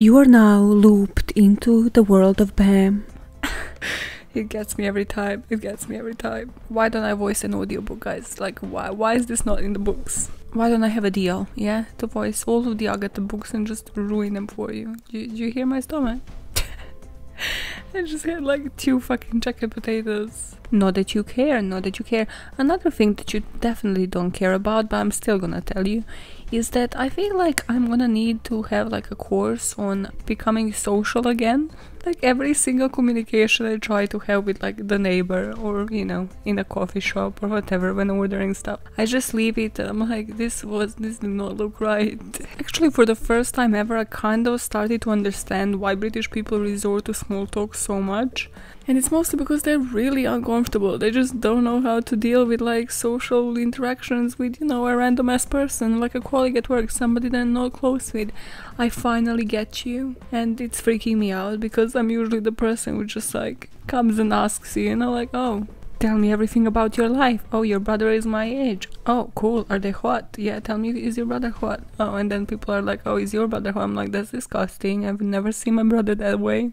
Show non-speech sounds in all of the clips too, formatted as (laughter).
You are now looped into the world of BAM. (laughs) It gets me every time. It gets me every time. Why don't I voice an audiobook, guys? Like, why? Why is this not in the books? Why don't I have a deal? Yeah, to voice all of the Agatha books and just ruin them for you. Do, do you hear my stomach? (laughs) I just had like two fucking jacket potatoes. Not that you care, not that you care. Another thing that you definitely don't care about, but I'm still gonna tell you, is that I feel like I'm gonna need to have like a course on becoming social again. Like every single communication I try to have with like the neighbor or you know in a coffee shop or whatever when ordering stuff, I just leave it. I'm like this was this did not look right. Actually, for the first time ever, I kind of started to understand why British people resort to small talk so much. And it's mostly because they're really uncomfortable. They just don't know how to deal with like social interactions with, you know, a random ass person, like a colleague at work, somebody they're not close with. I finally get you. And it's freaking me out because I'm usually the person who just like comes and asks you, you know, like, oh, tell me everything about your life. Oh, your brother is my age. Oh, cool. Are they hot? Yeah, tell me, is your brother hot? Oh, and then people are like, oh, is your brother hot? I'm like, that's disgusting. I've never seen my brother that way.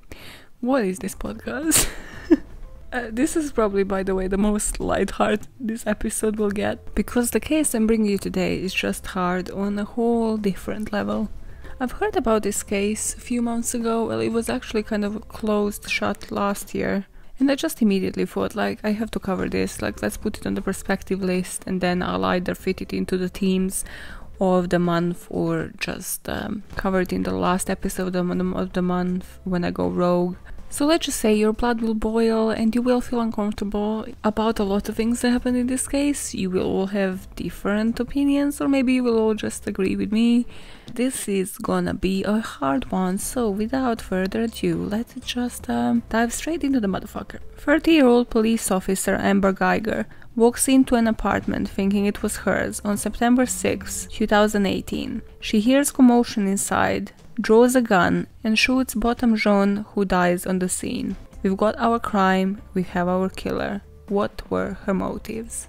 What is this podcast? (laughs) Uh, this is probably, by the way, the most lighthearted this episode will get because the case I'm bringing you today is just hard on a whole different level. I've heard about this case a few months ago. Well, it was actually kind of a closed shut last year. And I just immediately thought, like, I have to cover this. Like, let's put it on the perspective list, and then I'll either fit it into the themes of the month or just um, cover it in the last episode of the month when I go rogue. So let's just say your blood will boil and you will feel uncomfortable about a lot of things that happen in this case. You will all have different opinions, or maybe you will all just agree with me. This is gonna be a hard one, so without further ado, let's just um, dive straight into the motherfucker. 30 year old police officer Amber Guyger walks into an apartment thinking it was hers on September 6, 2018. She hears commotion inside draws a gun and shoots Botham Jean, who dies on the scene. We've got our crime, we have our killer. What were her motives?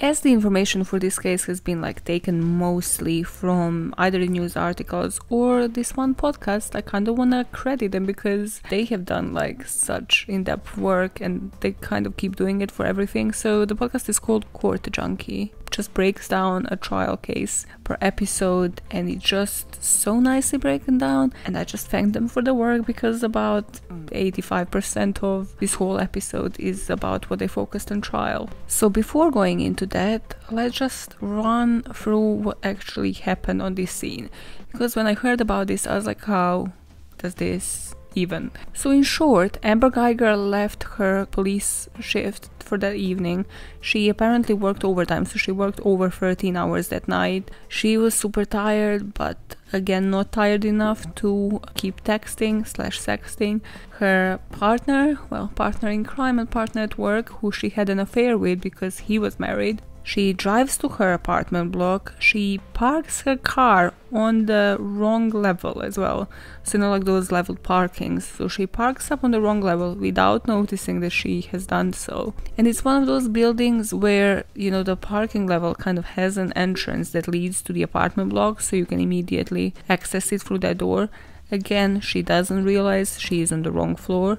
As the information for this case has been like taken mostly from either news articles or this one podcast i kind of want to credit them because they have done like such in-depth work and they kind of keep doing it for everything. So the podcast is called court junkie just breaks down a trial case per episode and it just so nicely broken down. And i just thank them for the work because about 85% of this whole episode is about what they focused on trial. So before going into that let's just run through what actually happened on this scene. Because when i heard about this i was like how does this even. So, in short, Amber Guyger left her police shift for that evening. She apparently worked overtime, so she worked over 13 hours that night. She was super tired, but again, not tired enough to keep texting slash sexting. Her partner, well, partner in crime and partner at work, who she had an affair with because he was married, she drives to her apartment block. She parks her car on the wrong level as well. So, you know, like those level parkings. So, she parks up on the wrong level without noticing that she has done so. And it's one of those buildings where, you know, the parking level kind of has an entrance that leads to the apartment block. So, you can immediately access it through that door. Again, she doesn't realize she is on the wrong floor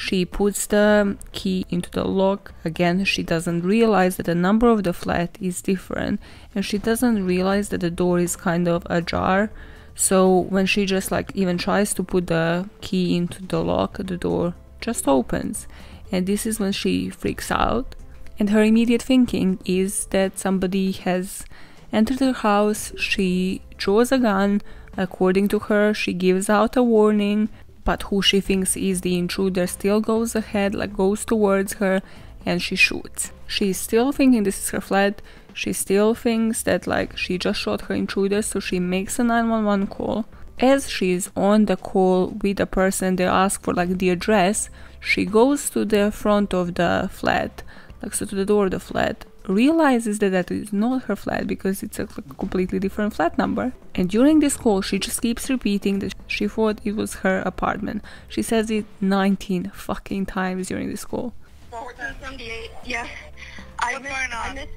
she puts the key into the lock. Again, she doesn't realize that the number of the flat is different and she doesn't realize that the door is kind of ajar. So when she just like even tries to put the key into the lock, the door just opens. And this is when she freaks out. And her immediate thinking is that somebody has entered her house. She draws a gun. According to her, she gives out a warning but who she thinks is the intruder still goes ahead, like goes towards her, and she shoots. She's still thinking this is her flat. She still thinks that like she just shot her intruder, so she makes a 911 call. As she's on the call with the person, they ask for like the address. She goes to the front of the flat, like so to the door of the flat, realizes that that is not her flat because it's a completely different flat number. And during this call, she just keeps repeating that she thought it was her apartment. She says it 19 fucking times during this call. 1478, yes. I What's missed- going I on? missed-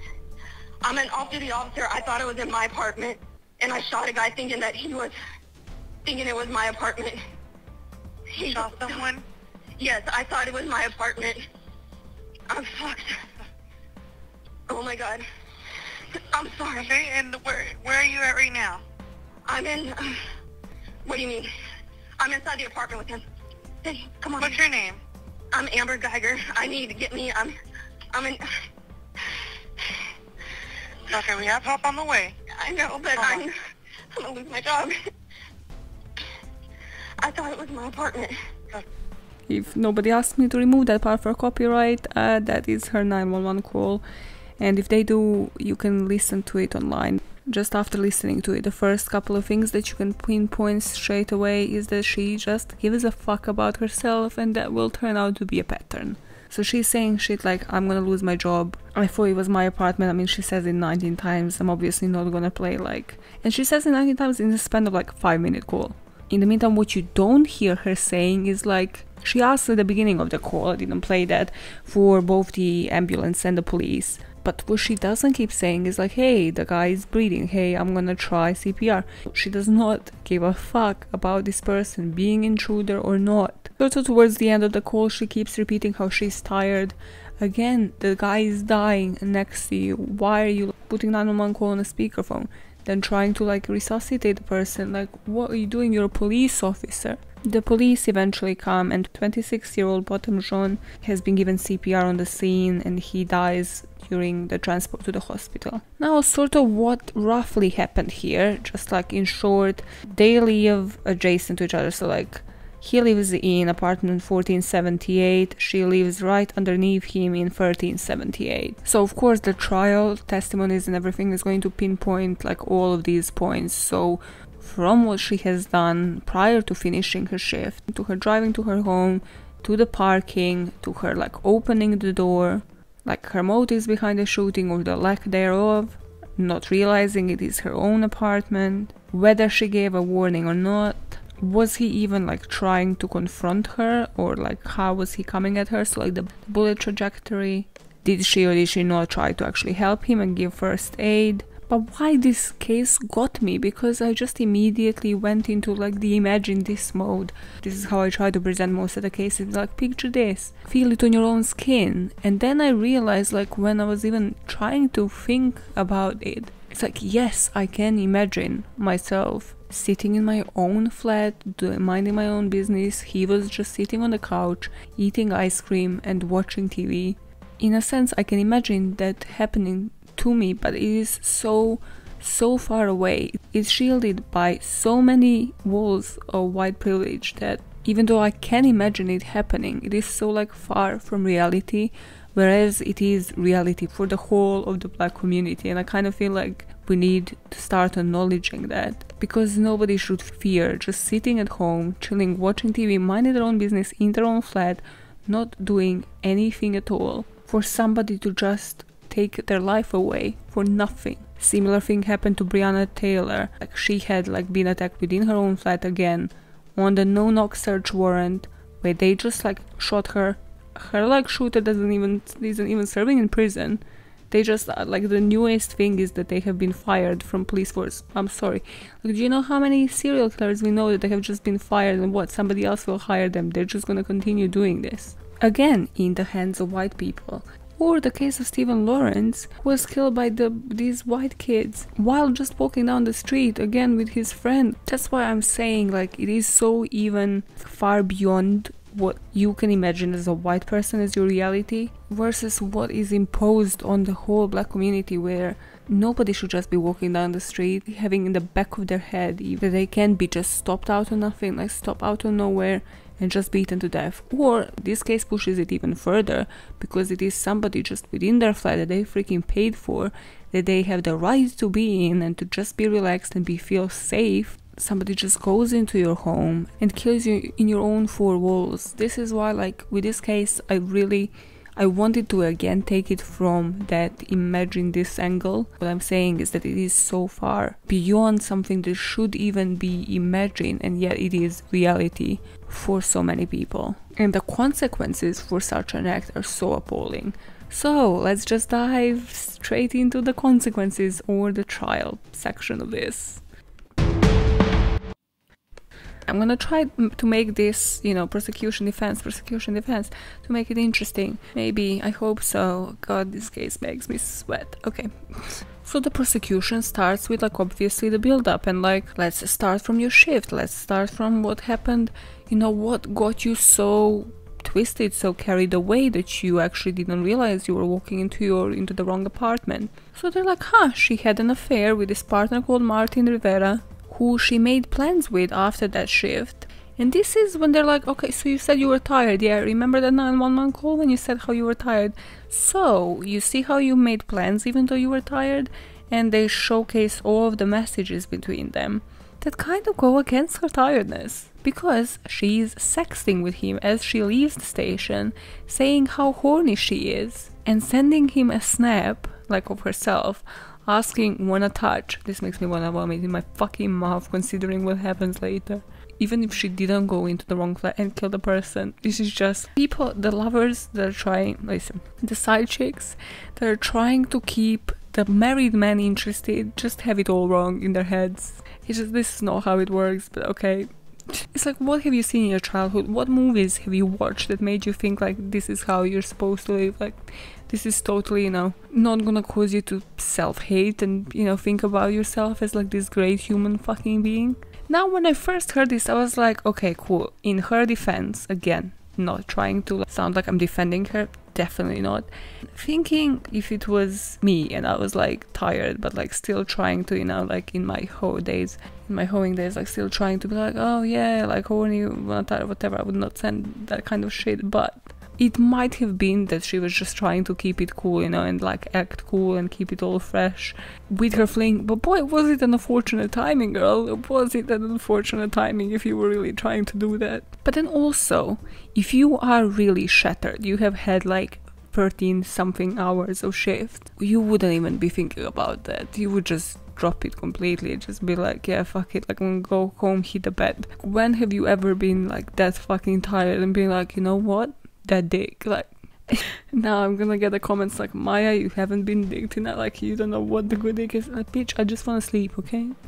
I'm an off-duty officer. I thought it was in my apartment, and I shot a guy thinking that he was, thinking it was my apartment. He Shot someone? Yes, I thought it was my apartment. I'm fucked. Oh my god. I'm sorry. Okay, and where where are you at right now? I'm in. Um, what do you mean? I'm inside the apartment with him. Hey, come on. What's your name? I'm Amber Guyger. I need to get me. I'm. I'm in. Okay, we have help on the way. I know, but Hold I'm. I'm gonna lose my job. I thought it was my apartment. If nobody asked me to remove that part for copyright, uh, that is her 911 call. And if they do, you can listen to it online. Just after listening to it, the first couple of things that you can pinpoint straight away is that she just gives a fuck about herself, and that will turn out to be a pattern. So she's saying shit like, I'm gonna lose my job. I thought it was my apartment. I mean, she says it 19 times. I'm obviously not gonna play like. And she says it 19 times in the span of like 5 minute call. In the meantime, what you don't hear her saying is like, she asked at the beginning of the call, I didn't play that, for both the ambulance and the police. But what she doesn't keep saying is like, hey, the guy is breathing, hey, I'm gonna try CPR. She does not give a fuck about this person being intruder or not. Also towards the end of the call, she keeps repeating how she's tired. Again, the guy is dying next to you. Why are you putting 911 call on a speakerphone? Then trying to like resuscitate the person. Like, what are you doing? You're a police officer. The police eventually come, and 26 year old Botham Jean has been given CPR on the scene and he dies during the transport to the hospital. Now, sort of what roughly happened here, just like in short, they live adjacent to each other. So, like, he lives in apartment 1478, she lives right underneath him in 1378. So, of course, the trial testimonies and everything is going to pinpoint like all of these points. So, from what she has done prior to finishing her shift, to her driving to her home, to the parking, to her like opening the door, like her motives behind the shooting or the lack thereof, not realizing it is her own apartment, whether she gave a warning or not, was he even like trying to confront her or like how was he coming at her, so like the bullet trajectory, did she or did she not try to actually help him and give first aid? But why this case got me? Because I just immediately went into like the imagine this mode. This is how I try to present most of the cases. Like picture this, feel it on your own skin, and then I realized like when I was even trying to think about it, it's like yes, I can imagine myself sitting in my own flat, minding my own business. He was just sitting on the couch, eating ice cream and watching TV. In a sense, I can imagine that happening to me, but it is so, so far away. It's shielded by so many walls of white privilege that even though I can imagine it happening, it is so like far from reality, whereas it is reality for the whole of the black community. And I kind of feel like we need to start acknowledging that because nobody should fear just sitting at home, chilling, watching TV, minding their own business in their own flat, not doing anything at all, for somebody to just take their life away for nothing. Similar thing happened to Breonna Taylor. Like she had like been attacked within her own flat again on the no knock search warrant where they just like shot her. Her like shooter doesn't even isn't even serving in prison. They just uh, like the newest thing is that they have been fired from police force. I'm sorry. Like, do you know how many serial killers we know that they have just been fired and what somebody else will hire them? They're just gonna continue doing this again in the hands of white people. Or the case of Stephen Lawrence who was killed by the these white kids while just walking down the street again with his friend. That's why I'm saying like it is so even far beyond what you can imagine as a white person as your reality versus what is imposed on the whole black community where nobody should just be walking down the street having in the back of their head that they can't be just stopped out of nothing like stop out of nowhere and just beaten to death. Or this case pushes it even further because it is somebody just within their flat that they freaking paid for, that they have the right to be in and to just be relaxed and be feel safe. Somebody just goes into your home and kills you in your own four walls. This is why, like with this case, I really, I wanted to again take it from that imagine this angle. What I'm saying is that it is so far beyond something that should even be imagined, and yet it is reality for so many people. And the consequences for such an act are so appalling. So let's just dive straight into the consequences or the trial section of this. I'm gonna try to make this, you know, prosecution defense, prosecution defense, to make it interesting. Maybe, I hope so. God, this case makes me sweat. Okay. (laughs) So the prosecution starts with like obviously the build up and like let's start from your shift. Let's start from what happened. You know what got you so twisted, so carried away that you actually didn't realize you were walking into your into the wrong apartment. So they're like, huh, she had an affair with this partner called Martin Rivera who she made plans with after that shift. And this is when they're like, okay, so you said you were tired. Yeah, remember that 911 call when you said how you were tired? So, you see how you made plans even though you were tired? And they showcase all of the messages between them that kind of go against her tiredness. Because she's sexting with him as she leaves the station, saying how horny she is, and sending him a snap, like of herself, asking wanna touch. This makes me wanna vomit in my fucking mouth considering what happens later. Even if she didn't go into the wrong flat and kill the person, this is just people, the lovers that are trying, listen, the side chicks that are trying to keep the married man interested, just have it all wrong in their heads. It's just, this is not how it works, but okay, it's like what have you seen in your childhood? What movies have you watched that made you think like this is how you're supposed to live? Like this is totally you know not gonna cause you to self-hate and you know think about yourself as like this great human fucking being? Now when i first heard this i was like okay cool. In her defense again not trying to sound like i'm defending her definitely not. Thinking if it was me and i was like tired but like still trying to you know like in my whole days in my hoeing days like still trying to be like oh yeah like horny whatever i would not send that kind of shit. But it might have been that she was just trying to keep it cool, you know, and like act cool and keep it all fresh with her fling. But boy, was it an unfortunate timing, girl. Was it an unfortunate timing if you were really trying to do that? But then also, if you are really shattered, you have had like 13 something hours of shift, you wouldn't even be thinking about that. You would just drop it completely. Just be like, yeah, fuck it. Like, I'm gonna go home, hit the bed. When have you ever been like that fucking tired and being like, you know what? That dick. Like (laughs) now I'm gonna get the comments like Maya, you haven't been dicked in that. Like you don't know what the good dick is. Like bitch, I just wanna sleep, okay? (laughs)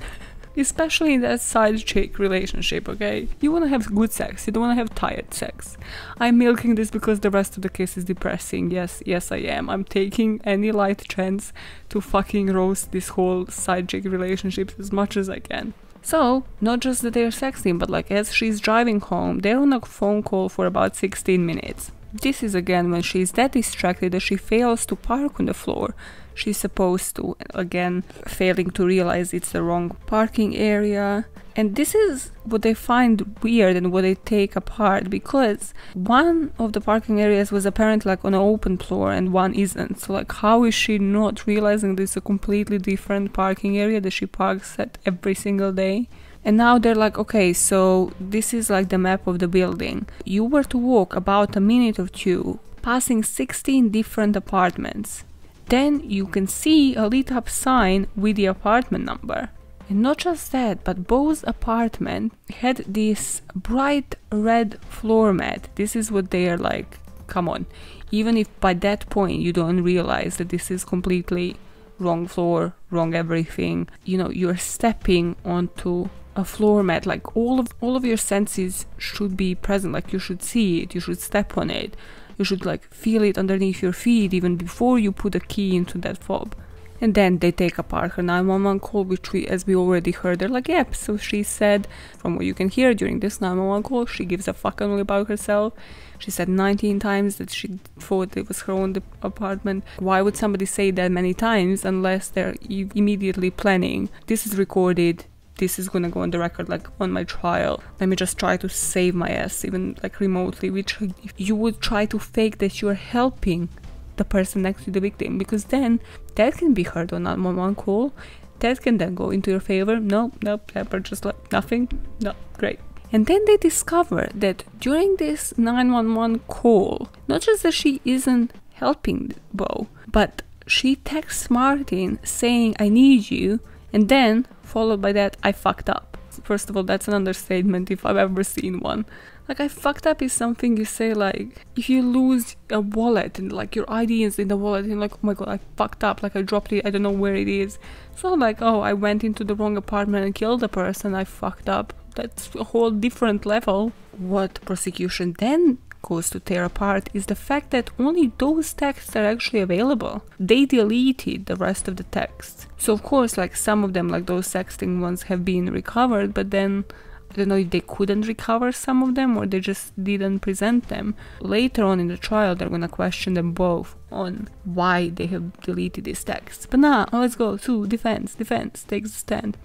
Especially in that side chick relationship, okay? You wanna have good sex, you don't wanna have tired sex. I'm milking this because the rest of the case is depressing. Yes, yes I am. I'm taking any light chance to fucking roast this whole side chick relationship as much as I can. So, not just that they're sexting, but like as she's driving home, they're on a phone call for about 16 minutes. This is again when she's that distracted that she fails to park on the floor she's supposed to, again, failing to realize it's the wrong parking area. And this is what they find weird and what they take apart because one of the parking areas was apparently like on an open floor and one isn't. So like how is she not realizing this is a completely different parking area that she parks at every single day? And now they're like, okay, so this is like the map of the building. You were to walk about a minute or two, passing 16 different apartments. Then you can see a lit up sign with the apartment number. And not just that, but both apartment had this bright red floor mat. This is what they are like. Come on. Even if by that point you don't realize that this is completely wrong floor, wrong everything, you know, you're stepping onto a floor mat like all of all of your senses should be present like you should see it you should step on it you should like feel it underneath your feet even before you put a key into that fob and then they take apart her 911 call, which we, as we already heard, they're like, yep. So she said, from what you can hear during this 911 call, she gives a fuck only about herself. She said 19 times that she thought it was her own apartment. Why would somebody say that many times unless they're immediately planning? This is recorded. This is gonna go on the record, like on my trial. Let me just try to save my ass, even like remotely. Which you would try to fake that you're helping the person next to the victim because then that can be heard on 911 call that can then go into your favor no nope never just like nothing no great And then they discover that during this 911 call, not just that she isn't helping Bo, but she texts Martin saying, I need you, and then followed by that, I fucked up. First of all, that's an understatement if I've ever seen one. Like, I fucked up is something you say, like, if you lose a wallet and, like, your ID is in the wallet, and, like, oh my god, I fucked up, like, I dropped it, I don't know where it is. So, like, oh, I went into the wrong apartment and killed a person, I fucked up. That's a whole different level. What prosecution then goes to tear apart is the fact that only those texts are actually available. They deleted the rest of the texts. So, of course, like, some of them, like those sexting ones, have been recovered, but then I don't know if they couldn't recover some of them or they just didn't present them. Later on in the trial, they're gonna question them both on why they have deleted these texts. But now, let's go to defense. Defense takes the stand.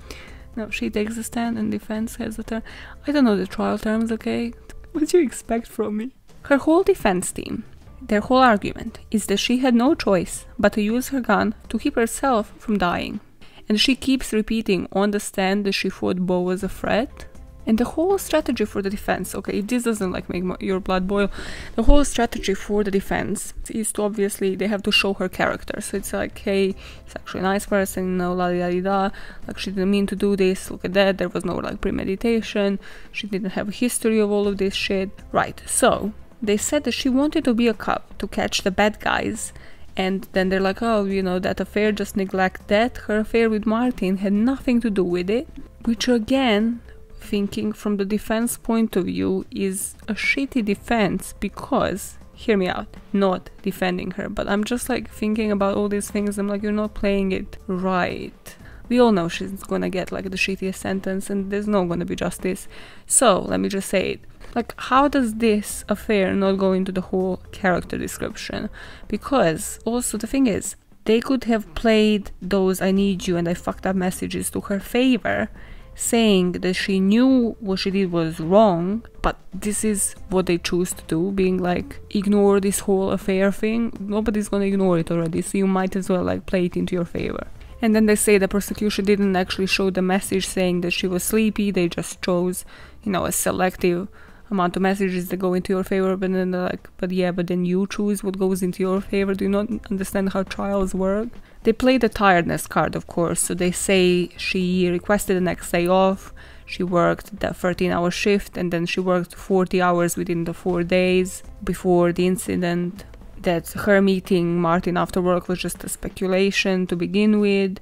No, she takes the stand and defense has the turn. I don't know the trial terms, okay? What do you expect from me? Her whole defense team, their whole argument is that she had no choice but to use her gun to keep herself from dying. And she keeps repeating oh, on the stand that she thought Bo was a threat and the whole strategy for the defense, okay, this doesn't like make your blood boil, the whole strategy for the defense is to obviously they have to show her character. So it's like, hey, she's actually a nice person, you know, la la la. Like she didn't mean to do this. Look at that. There was no like premeditation. She didn't have a history of all of this shit. Right. So they said that she wanted to be a cop to catch the bad guys. And then they're like oh you know that affair just neglect that. Her affair with martin had nothing to do with it which again thinking from the defense point of view is a shitty defense because hear me out not defending her. But i'm just like thinking about all these things. I'm like you're not playing it right. We all know she's gonna get like the shittiest sentence and there's no gonna be justice. So let me just say it like how does this affair not go into the whole character description because also the thing is they could have played those i need you and i fucked up messages to her favor saying that she knew what she did was wrong, but this is what they choose to do, being like, ignore this whole affair thing. Nobody's gonna ignore it already, so you might as well like play it into your favor. And then they say the prosecution didn't actually show the message saying that she was sleepy, they just chose, you know, a selective amount of messages that go into your favor, but then like, but yeah, but then you choose what goes into your favor. Do you not understand how trials work? They play the tiredness card, of course, so they say she requested the next day off. She worked the 13 hour shift and then she worked 40 hours within the four days before the incident. That her meeting Martin after work was just a speculation to begin with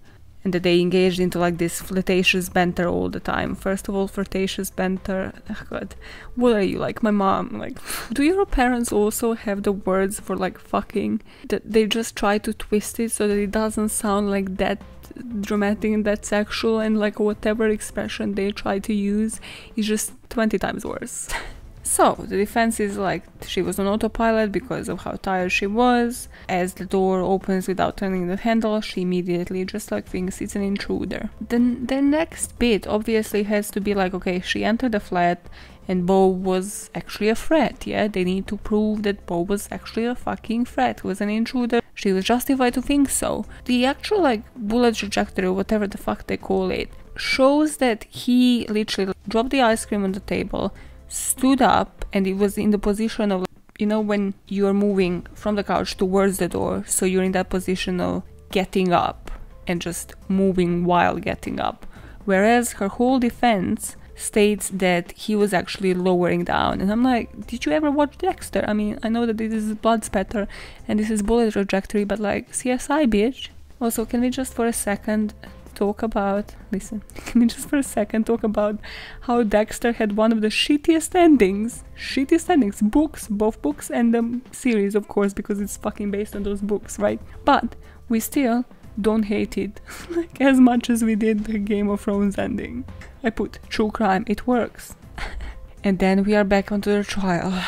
and that they engaged into like this flirtatious banter all the time. First of all, flirtatious banter. Oh God, what are you like? My mom. Like, do your parents also have the words for like fucking that they just try to twist it so that it doesn't sound like that dramatic and that sexual and like whatever expression they try to use is just 20 times worse. (laughs) So, the defense is like she was on autopilot because of how tired she was. As the door opens without turning the handle, she immediately just like thinks it's an intruder. Then the next bit obviously has to be like, okay, she entered the flat and Bo was actually a threat, yeah? They need to prove that Bo was actually a fucking threat, was an intruder. She was justified to think so. The actual like bullet trajectory or whatever the fuck they call it shows that he literally dropped the ice cream on the table, stood up and it was in the position of you know when you're moving from the couch towards the door so you're in that position of getting up and just moving while getting up. Whereas her whole defense states that he was actually lowering down. And i'm like did you ever watch dexter? I mean i know that this is blood spatter and this is bullet trajectory but like csi bitch. Also can we just for a second talk about listen (laughs) can we just for a second talk about how dexter had one of the shittiest endings shittiest endings books both books and the series of course because it's fucking based on those books right? But we still don't hate it (laughs) like as much as we did the game of thrones ending. I put true crime it works. (laughs) And then we are back onto the trial. (sighs)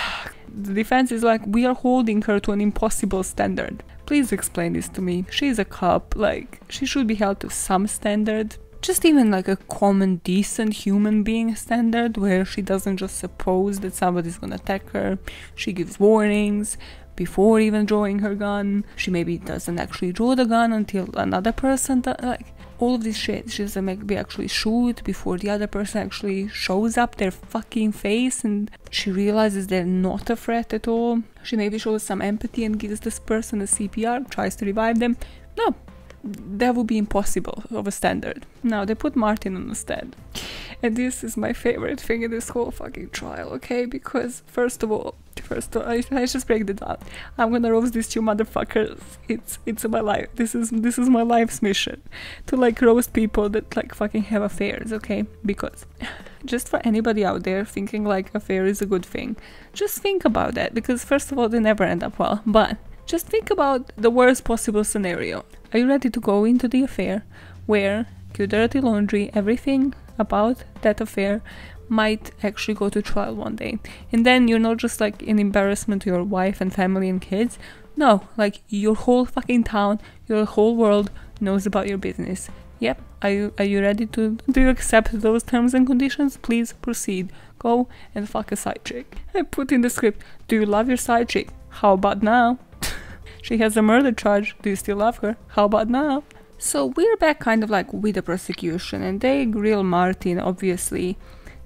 The defense is like we are holding her to an impossible standard Please explain this to me. She's a cop, like, she should be held to some standard. Just even like a common, decent human being standard where she doesn't just suppose that somebody's gonna attack her. She gives warnings before even drawing her gun. She maybe doesn't actually draw the gun until another person, like, all of this shit. She doesn't maybe actually shoot before the other person actually shows up their fucking face and she realizes they're not a threat at all. She maybe shows some empathy and gives this person a CPR, tries to revive them. No, that would be impossible of a standard. Now they put Martin on the stand. And this is my favorite thing in this whole fucking trial, okay? Because first of all, first I, I just break it down. I'm gonna roast these two motherfuckers. It's it's my life. This is this is my life's mission. To like roast people that like fucking have affairs, okay? Because (laughs) just for anybody out there thinking like affair is a good thing, just think about that because first of all they never end up well. But just think about the worst possible scenario. Are you ready to go into the affair where your dirty laundry, everything about that affair might actually go to trial one day? And then you're not just like an embarrassment to your wife and family and kids. No, like your whole fucking town, your whole world knows about your business. Yep, are you are you ready to do you accept those terms and conditions? Please proceed. Go and fuck a side chick. I put in the script, do you love your side chick? How about now? (laughs) She has a murder charge. Do you still love her? How about now? So we're back kind of like with the prosecution and they grill Martin obviously.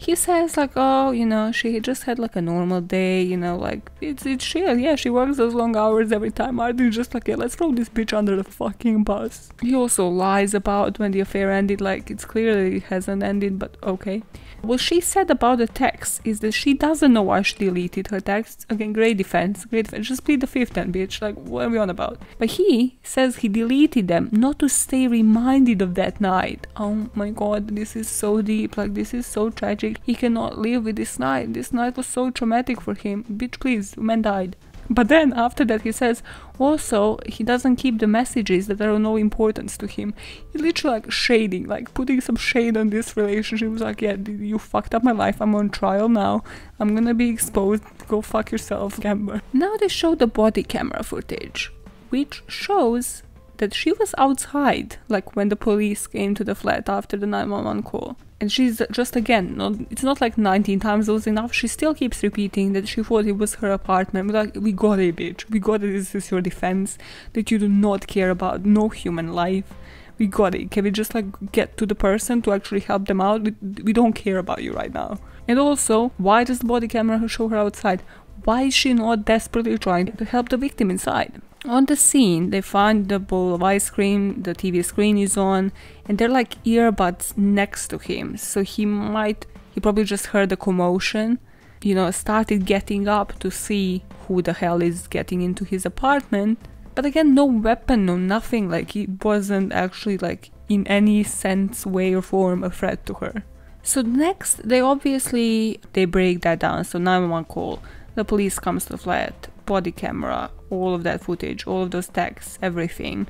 He says like, oh, you know, she just had like a normal day, you know, like it's it's chill. Yeah, she works those long hours every time. Martin's just like, yeah, let's throw this bitch under the fucking bus. He also lies about when the affair ended, like it's clearly it hasn't ended, but okay. What she said about the text is that she doesn't know why she deleted her texts. Again, great defense, great defense. Just plead the fifth then, bitch. Like, what are we on about? But he says he deleted them not to stay reminded of that night. Oh my god, this is so deep. Like, this is so tragic. He cannot live with this night. This night was so traumatic for him. Bitch, please, man died. But then after that, he says also he doesn't keep the messages that are of no importance to him. He literally like shading, like putting some shade on this relationship. Was like, yeah, you fucked up my life. I'm on trial now. I'm gonna be exposed. Go fuck yourself, Amber. Now they show the body camera footage, which shows that she was outside, like when the police came to the flat after the 911 call. And she's just again, not, it's not like 19 times was enough. She still keeps repeating that she thought it was her apartment. We're like, we got it, bitch. We got it. This is your defense that you do not care about no human life. We got it. Can we just like get to the person to actually help them out? We, we don't care about you right now. And also, why does the body camera show her outside? Why is she not desperately trying to help the victim inside? On the scene, they find the bowl of ice cream, the TV screen is on, and they're like earbuds next to him. So he might, he probably just heard the commotion, you know, started getting up to see who the hell is getting into his apartment. But again, no weapon, no nothing. Like, he wasn't actually, like, in any sense, way, or form a threat to her. So next, they obviously, they break that down. So 911 call, the police comes to the flat, body camera, all of that footage, all of those texts, everything.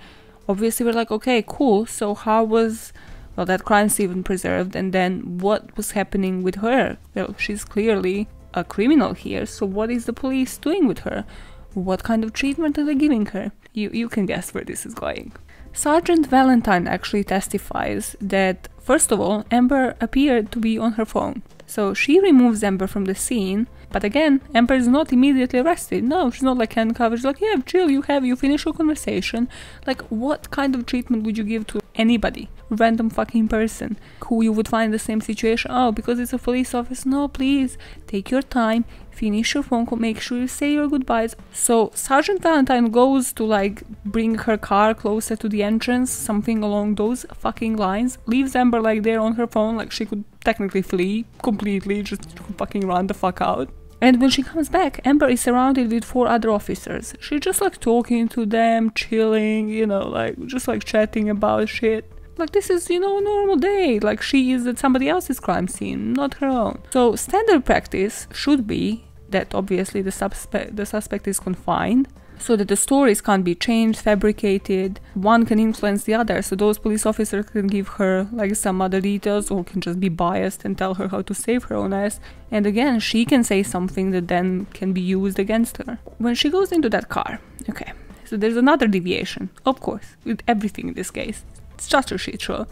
Obviously, we're like, okay, cool. So how was well that crime scene preserved, and then what was happening with her? Well, she's clearly a criminal here. So what is the police doing with her? What kind of treatment are they giving her? You you can guess where this is going. Sergeant Valentine actually testifies that first of all, Amber appeared to be on her phone. So she removes Amber from the scene but again, Amber is not immediately arrested. No, she's not like handcuffed. She's like, yeah, chill, you have, you finish your conversation. Like, what kind of treatment would you give to anybody? Random fucking person who you would find in the same situation. Oh, because it's a police officer. No, please, take your time, finish your phone call, make sure you say your goodbyes. So Sergeant Valentine goes to like bring her car closer to the entrance, something along those fucking lines, leaves Amber like there on her phone, like she could technically flee completely, just fucking run the fuck out. And when she comes back, Amber is surrounded with four other officers. She's just like talking to them, chilling, you know, like just like chatting about shit. Like this is, you know, a normal day. Like she is at somebody else's crime scene, not her own. So standard practice should be that obviously the suspect the suspect is confined so that the stories can't be changed, fabricated. One can influence the other, so those police officers can give her like some other details or can just be biased and tell her how to save her own ass. And again, she can say something that then can be used against her. When she goes into that car, okay, so there's another deviation, of course, with everything in this case. It's just a shit show.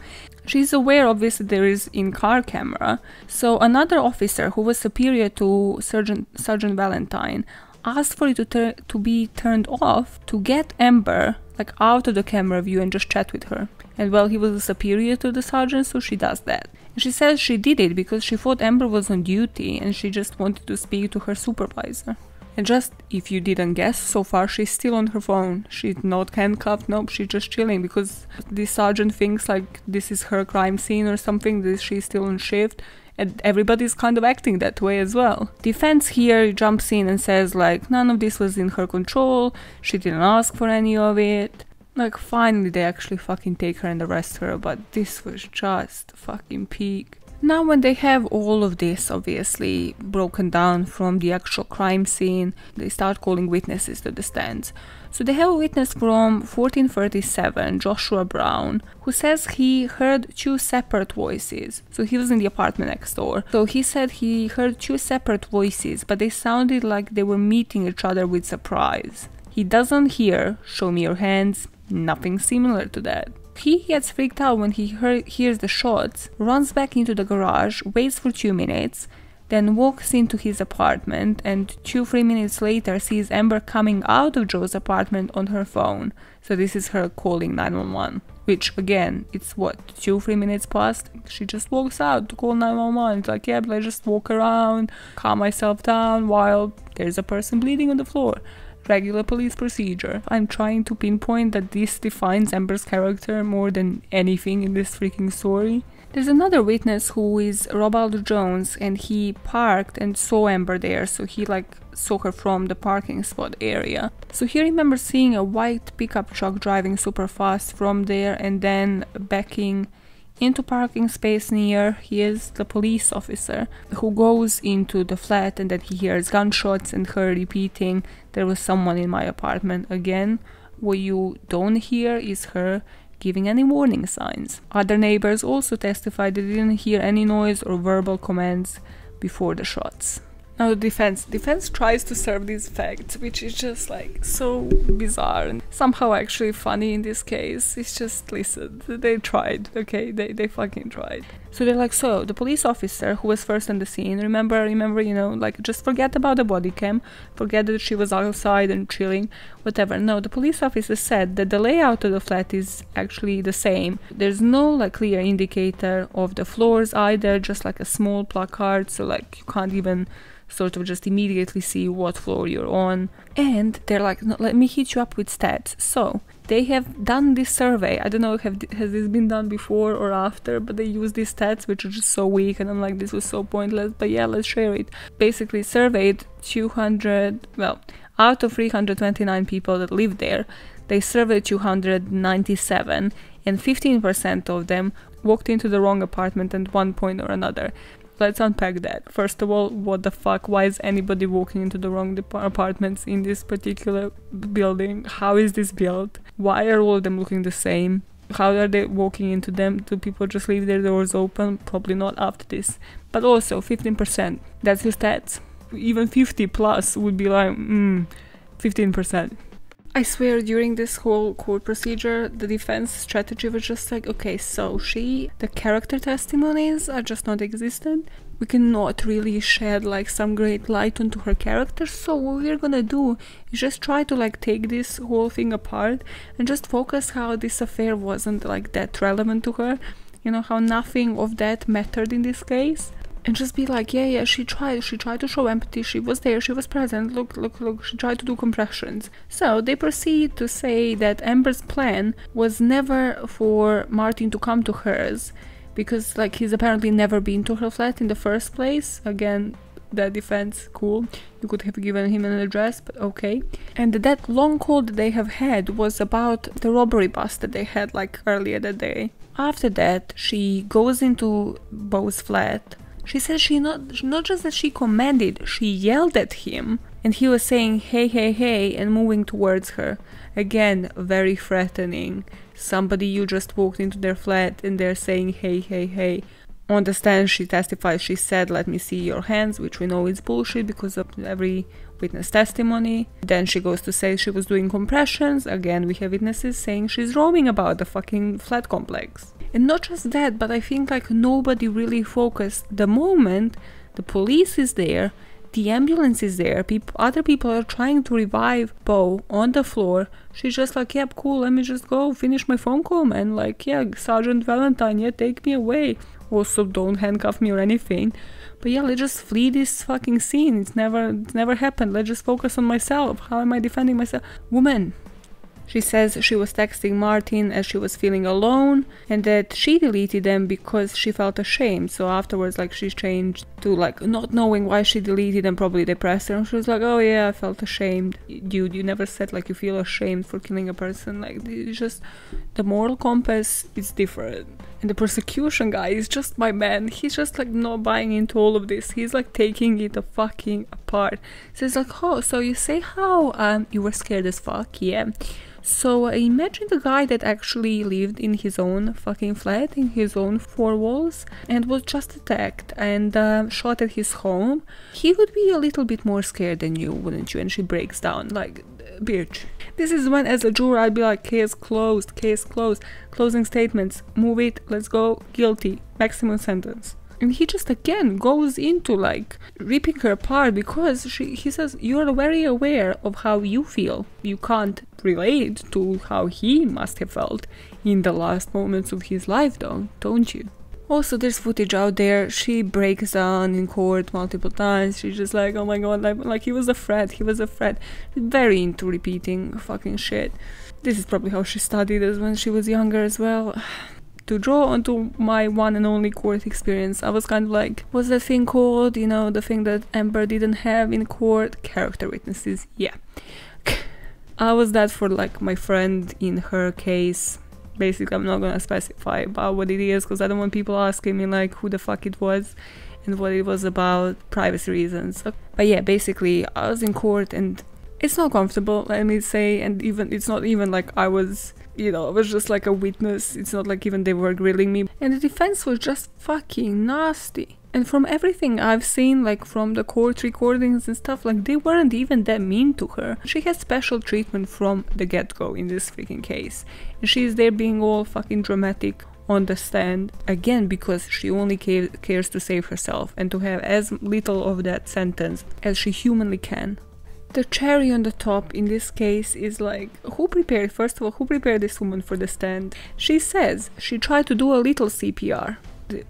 She's aware, obviously, there is in-car camera. So another officer who was superior to Sergeant Sergeant Valentine asked for it to, ter- to be turned off to get Amber like out of the camera view and just chat with her. And well, he was a superior to the sergeant, so she does that. And she says she did it because she thought Amber was on duty and she just wanted to speak to her supervisor. And just if you didn't guess, so far she's still on her phone. She's not handcuffed, nope, she's just chilling because the sergeant thinks like this is her crime scene or something, that she's still on shift. And everybody's kind of acting that way as well. Defense here jumps in and says like none of this was in her control, she didn't ask for any of it. Like finally they actually fucking take her and arrest her, but this was just fucking peak. Now, when they have all of this obviously broken down from the actual crime scene, they start calling witnesses to the stands. So they have a witness from 1437, Joshua Brown, who says he heard two separate voices. So he was in the apartment next door. So he said he heard two separate voices, but they sounded like they were meeting each other with surprise. He doesn't hear, show me your hands, nothing similar to that. He gets freaked out when he hear- hears the shots, runs back into the garage, waits for two minutes, then walks into his apartment, and two, three minutes later sees Amber coming out of Joe's apartment on her phone. So this is her calling 911. Which again, it's what, two, three minutes past? She just walks out to call 911. It's like, yeah, but I just walk around, calm myself down while there's a person bleeding on the floor regular police procedure. I'm trying to pinpoint that this defines Amber's character more than anything in this freaking story. There's another witness who is Robaldo Jones and he parked and saw Amber there, so he like saw her from the parking spot area. So he remembers seeing a white pickup truck driving super fast from there and then backing into parking space near he is the police officer who goes into the flat and then he hears gunshots and her repeating there was someone in my apartment again what you don't hear is her giving any warning signs other neighbors also testified they didn't hear any noise or verbal commands before the shots now the defense defense tries to serve these facts, which is just like so bizarre and somehow actually funny in this case. It's just listen, they tried, okay, they they fucking tried. So they're like, so the police officer who was first on the scene, remember, remember, you know, like just forget about the body cam, forget that she was outside and chilling, whatever. No, the police officer said that the layout of the flat is actually the same. There's no like clear indicator of the floors either, just like a small placard, so like you can't even sort of just immediately see what floor you're on. And they're like, no, let me hit you up with stats. So they have done this survey. I don't know if have has this been done before or after, but they use these stats which are just so weak, and I'm like, this was so pointless. But yeah, let's share it. Basically, surveyed 200. Well, out of 329 people that live there, they surveyed 297, and 15% of them walked into the wrong apartment at one point or another let's unpack that. First of all, what the fuck? Why is anybody walking into the wrong apartments in this particular building? How is this built? Why are all of them looking the same? How are they walking into them? Do people just leave their doors open? Probably not after this. But also, 15%. That's your stats. Even 50 plus would be like, mm, 15%. I swear, during this whole court procedure, the defense strategy was just like, okay, so she, the character testimonies are just not existent. We cannot really shed like some great light onto her character. So what we're gonna do is just try to like take this whole thing apart and just focus how this affair wasn't like that relevant to her. You know how nothing of that mattered in this case and just be like, yeah, yeah, she tried, she tried to show empathy, she was there, she was present, look, look, look, she tried to do compressions. So they proceed to say that Amber's plan was never for Martin to come to hers, because like he's apparently never been to her flat in the first place. Again, that defense, cool. You could have given him an address, but okay. And that long call that they have had was about the robbery bust that they had like earlier that day. After that, she goes into Bo's flat she says she not not just that she commanded, she yelled at him, and he was saying hey hey hey and moving towards her. Again, very threatening. Somebody you just walked into their flat and they're saying hey hey hey. On the stand, she testifies. She said, "Let me see your hands," which we know is bullshit because of every witness testimony. Then she goes to say she was doing compressions. Again, we have witnesses saying she's roaming about the fucking flat complex. And not just that, but I think like nobody really focused the moment the police is there, the ambulance is there. People, other people are trying to revive Bo on the floor. She's just like, yep, cool. Let me just go finish my phone call, man. Like, yeah, Sergeant Valentine, yeah, take me away. Also, don't handcuff me or anything. But yeah, let's just flee this fucking scene. It's never, it's never happened. Let's just focus on myself. How am I defending myself, woman? She says she was texting Martin as she was feeling alone and that she deleted them because she felt ashamed. So afterwards, like she changed to like not knowing why she deleted them, probably depressed her. And she was like, "Oh yeah, I felt ashamed." Dude, you never said like you feel ashamed for killing a person. Like just the moral compass is different. And the persecution guy is just my man. He's just like not buying into all of this. He's like taking it a fucking apart. So it's like, oh, so you say how um you were scared as fuck, yeah. So uh, imagine the guy that actually lived in his own fucking flat, in his own four walls, and was just attacked and uh, shot at his home. He would be a little bit more scared than you, wouldn't you? And she breaks down like, bitch. This is when, as a juror, I'd be like, case closed, case closed, closing statements, move it, let's go, guilty, maximum sentence and he just again goes into like ripping her apart because she he says you're very aware of how you feel. You can't relate to how he must have felt in the last moments of his life though don't you? Also there's footage out there. She breaks down in court multiple times. She's just like oh my god like, like he was a threat. He was a threat. Very into repeating fucking shit. This is probably how she studied as when she was younger as well (sighs) to draw onto my one and only court experience, I was kind of like, what's that thing called? You know, the thing that Amber didn't have in court? Character witnesses. Yeah. (laughs) I was that for like my friend in her case. Basically, I'm not gonna specify about what it is because I don't want people asking me like who the fuck it was and what it was about, privacy reasons. But yeah, basically, I was in court and it's not comfortable, let me say, and even it's not even like I was you know, I was just like a witness. It's not like even they were grilling me. And the defense was just fucking nasty. And from everything I've seen, like from the court recordings and stuff, like they weren't even that mean to her. She had special treatment from the get go in this freaking case. And she's there being all fucking dramatic on the stand again because she only cares to save herself and to have as little of that sentence as she humanly can the cherry on the top in this case is like who prepared first of all who prepared this woman for the stand she says she tried to do a little cpr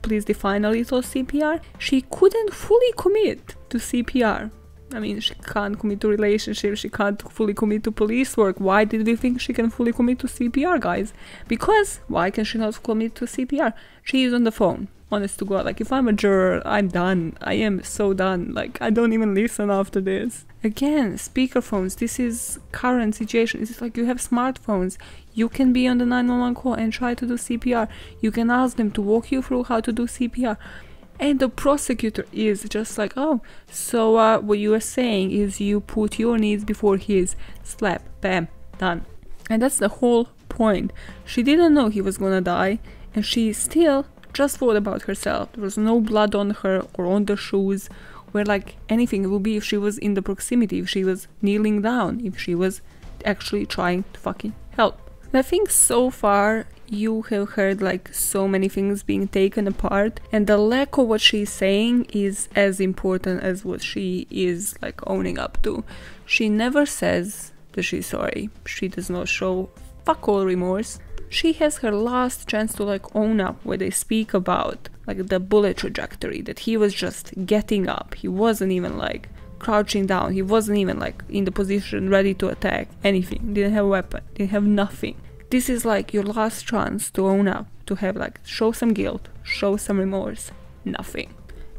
please define a little cpr she couldn't fully commit to cpr I mean, she can't commit to relationships, she can't fully commit to police work. Why did we think she can fully commit to CPR, guys? Because why can she not commit to CPR? She is on the phone honest to God, like if I'm a juror, I'm done. I am so done. Like I don't even listen after this. Again, speakerphones. This is current situation. It's like you have smartphones. You can be on the 911 call and try to do CPR. You can ask them to walk you through how to do CPR. And the prosecutor is just like, oh, so uh, what you are saying is you put your needs before his. Slap, bam, done. And that's the whole point. She didn't know he was gonna die, and she still just thought about herself. There was no blood on her or on the shoes, where like anything it would be if she was in the proximity, if she was kneeling down, if she was actually trying to fucking help. And I think so far you have heard like so many things being taken apart, and the lack of what she's saying is as important as what she is like owning up to. She never says that she's sorry. She does not show fuck all remorse she has her last chance to like own up where they speak about like the bullet trajectory that he was just getting up. He wasn't even like crouching down. He wasn't even like in the position ready to attack anything. Didn't have a weapon. Didn't have nothing. This is like your last chance to own up to have like show some guilt show some remorse. Nothing.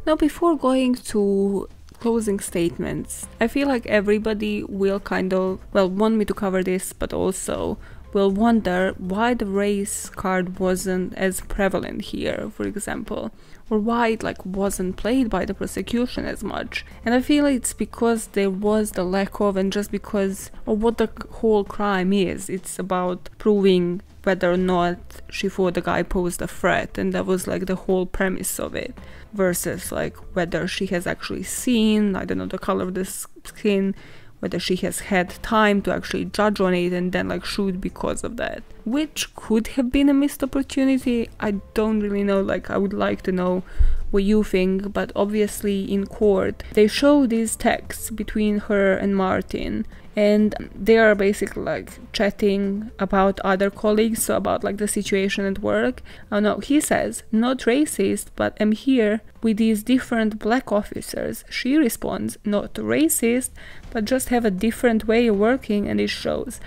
Now before going to closing statements i feel like everybody will kind of well want me to cover this but also will wonder why the race card wasn't as prevalent here, for example, or why it like wasn't played by the prosecution as much. And I feel it's because there was the lack of and just because of what the whole crime is. It's about proving whether or not she thought the guy posed a threat and that was like the whole premise of it versus like whether she has actually seen, I don't know, the color of the skin whether she has had time to actually judge on it and then like shoot because of that. Which could have been a missed opportunity. I don't really know. Like, I would like to know what you think, but obviously in court they show these texts between her and Martin and they are basically like chatting about other colleagues so about like the situation at work oh no he says not racist but i'm here with these different black officers she responds not racist but just have a different way of working and it shows.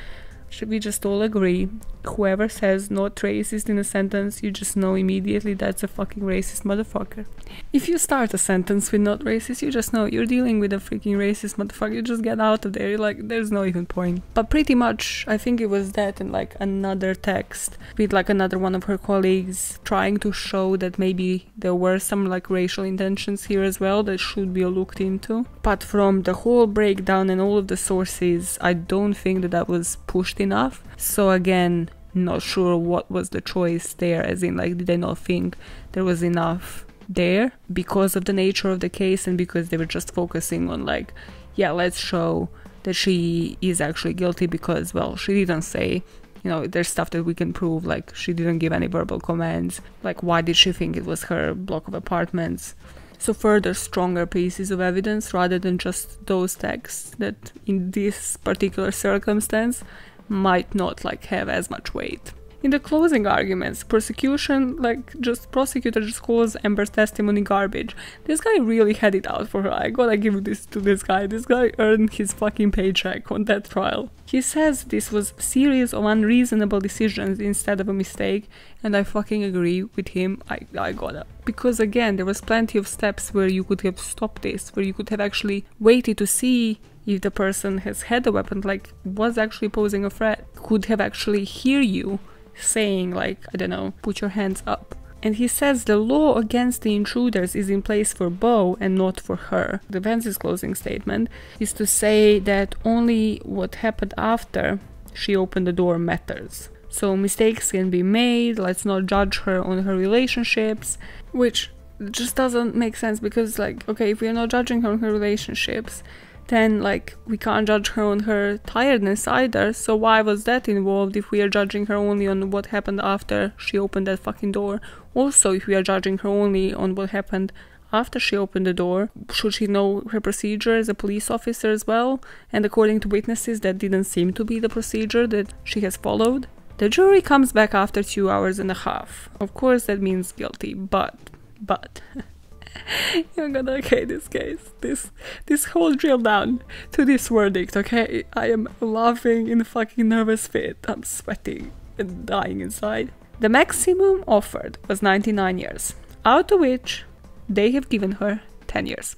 Should we just all agree whoever says not racist in a sentence, you just know immediately that's a fucking racist motherfucker. If you start a sentence with not racist, you just know you're dealing with a freaking racist motherfucker. You just get out of there. You're like, there's no even point. But pretty much, I think it was that and like another text with like another one of her colleagues trying to show that maybe there were some like racial intentions here as well that should be looked into. But from the whole breakdown and all of the sources, I don't think that that was pushed enough. So again, not sure what was the choice there, as in, like, did they not think there was enough there because of the nature of the case and because they were just focusing on, like, yeah, let's show that she is actually guilty because, well, she didn't say, you know, there's stuff that we can prove, like, she didn't give any verbal commands, like, why did she think it was her block of apartments? So, further stronger pieces of evidence rather than just those texts that in this particular circumstance might not like have as much weight. In the closing arguments, prosecution, like, just prosecutor just calls Amber's testimony garbage. This guy really had it out for her. I gotta give this to this guy. This guy earned his fucking paycheck on that trial. He says this was series of unreasonable decisions instead of a mistake, and I fucking agree with him. I, I gotta. Because again, there was plenty of steps where you could have stopped this, where you could have actually waited to see if the person has had a weapon, like was actually posing a threat, could have actually hear you saying like, I don't know, put your hands up. And he says the law against the intruders is in place for Bo and not for her. The Vance's closing statement is to say that only what happened after she opened the door matters. So mistakes can be made, let's not judge her on her relationships, which just doesn't make sense because, like, okay, if we're not judging her on her relationships, then like we can't judge her on her tiredness either. So why was that involved if we are judging her only on what happened after she opened that fucking door? Also, if we are judging her only on what happened after she opened the door, should she know her procedure as a police officer as well? And according to witnesses, that didn't seem to be the procedure that she has followed. The jury comes back after two hours and a half. Of course, that means guilty, but, but. (laughs) (laughs) You're gonna okay this case. This this whole drill down to this verdict, okay? I am laughing in a fucking nervous fit. I'm sweating and dying inside. The maximum offered was 99 years, out of which they have given her 10 years.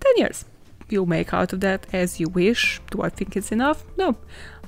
10 years. You make out of that as you wish. Do I think it's enough? No.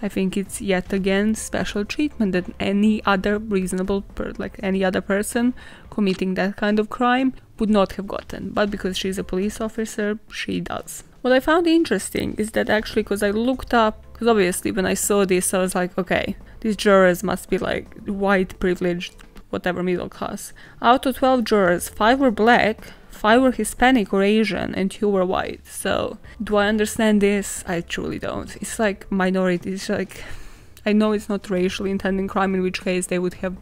I think it's yet again special treatment that any other reasonable, like any other person committing that kind of crime would not have gotten. But because she's a police officer, she does. What I found interesting is that actually, because I looked up, because obviously when I saw this, I was like, okay, these jurors must be like white, privileged, whatever, middle class. Out of 12 jurors, 5 were black, 5 were Hispanic or Asian, and 2 were white. So, do I understand this? I truly don't. It's like minorities, like, I know it's not racially intending crime, in which case they would have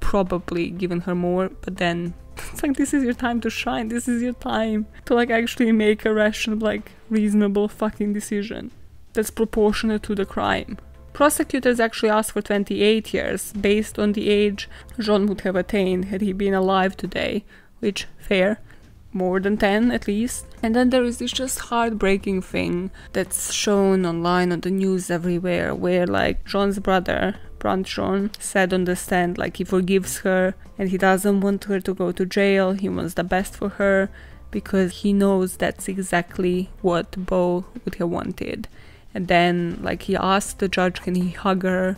probably given her more, but then (laughs) it's like this is your time to shine. This is your time to like actually make a rational, like reasonable fucking decision that's proportionate to the crime. Prosecutors actually asked for 28 years based on the age Jean would have attained had he been alive today, which fair more than 10 at least. And then there is this just heartbreaking thing that's shown online on the news everywhere where like John's brother Brandt Jean said on the stand like he forgives her and he doesn't want her to go to jail. He wants the best for her because he knows that's exactly what Bo would have wanted. And then like he asked the judge can he hug her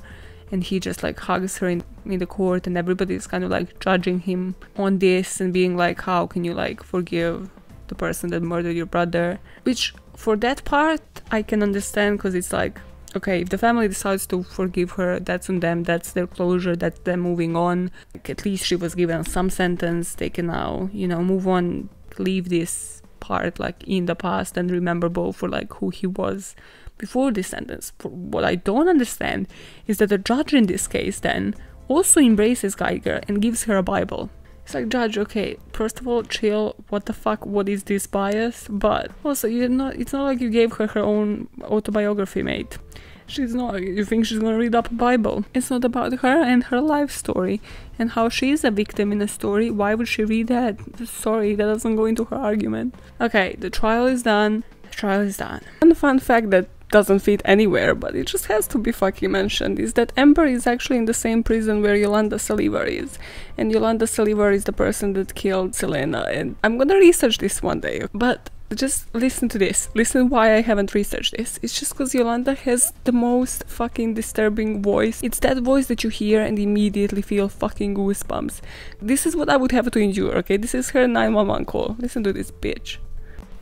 and he just like hugs her in, in the court and everybody's kind of like judging him on this and being like how can you like forgive the person that murdered your brother which for that part i can understand because it's like okay if the family decides to forgive her that's on them that's their closure that's them moving on like, at least she was given some sentence they can now you know move on leave this part like in the past and remember both for like who he was before this sentence. What I don't understand is that the judge in this case then also embraces Guyger and gives her a Bible. It's like, Judge, okay, first of all, chill. What the fuck? What is this bias? But also, you're not. It's not like you gave her her own autobiography, mate. She's not. You think she's gonna read up a Bible? It's not about her and her life story and how she is a victim in a story. Why would she read that? Sorry, that doesn't go into her argument. Okay, the trial is done. The trial is done. And the fun fact that doesn't fit anywhere, but it just has to be fucking mentioned, is that Amber is actually in the same prison where Yolanda Saldívar is. And Yolanda Saldívar is the person that killed Selena. And I'm gonna research this one day. But just listen to this. Listen why I haven't researched this. It's just because Yolanda has the most fucking disturbing voice. It's that voice that you hear and immediately feel fucking goosebumps. This is what I would have to endure, okay? This is her 911 call. Listen to this bitch.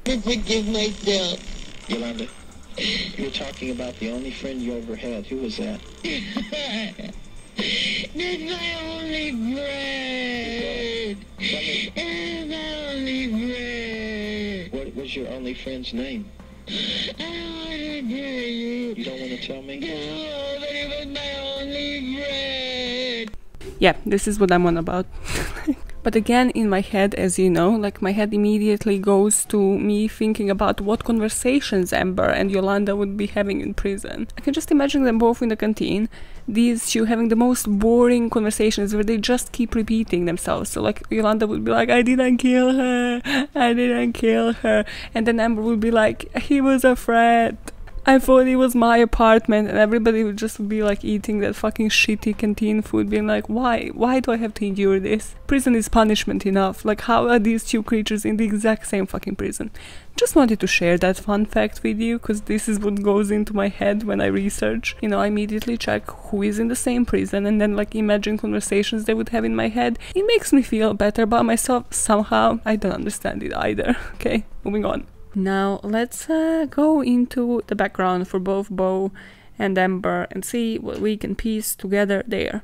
I forgive myself. Yolanda, you were talking about the only friend you ever had. Who was that? (laughs) That's my only friend. That's my only friend. What was your only friend's name? I don't want to tell you. You don't want to tell me? No, but it was my only friend. Yeah, this is what I'm on about. (laughs) But again, in my head, as you know, like my head immediately goes to me thinking about what conversations Amber and Yolanda would be having in prison. I can just imagine them both in the canteen, these two having the most boring conversations where they just keep repeating themselves. So, like, Yolanda would be like, I didn't kill her, I didn't kill her. And then Amber would be like, he was a threat. I thought it was my apartment, and everybody would just be like eating that fucking shitty canteen food, being like, why? Why do I have to endure this? Prison is punishment enough. Like, how are these two creatures in the exact same fucking prison? Just wanted to share that fun fact with you, because this is what goes into my head when I research. You know, I immediately check who is in the same prison, and then like imagine conversations they would have in my head. It makes me feel better about myself somehow. I don't understand it either. (laughs) Okay, moving on. Now let's uh, go into the background for both Bo and Amber and see what we can piece together there.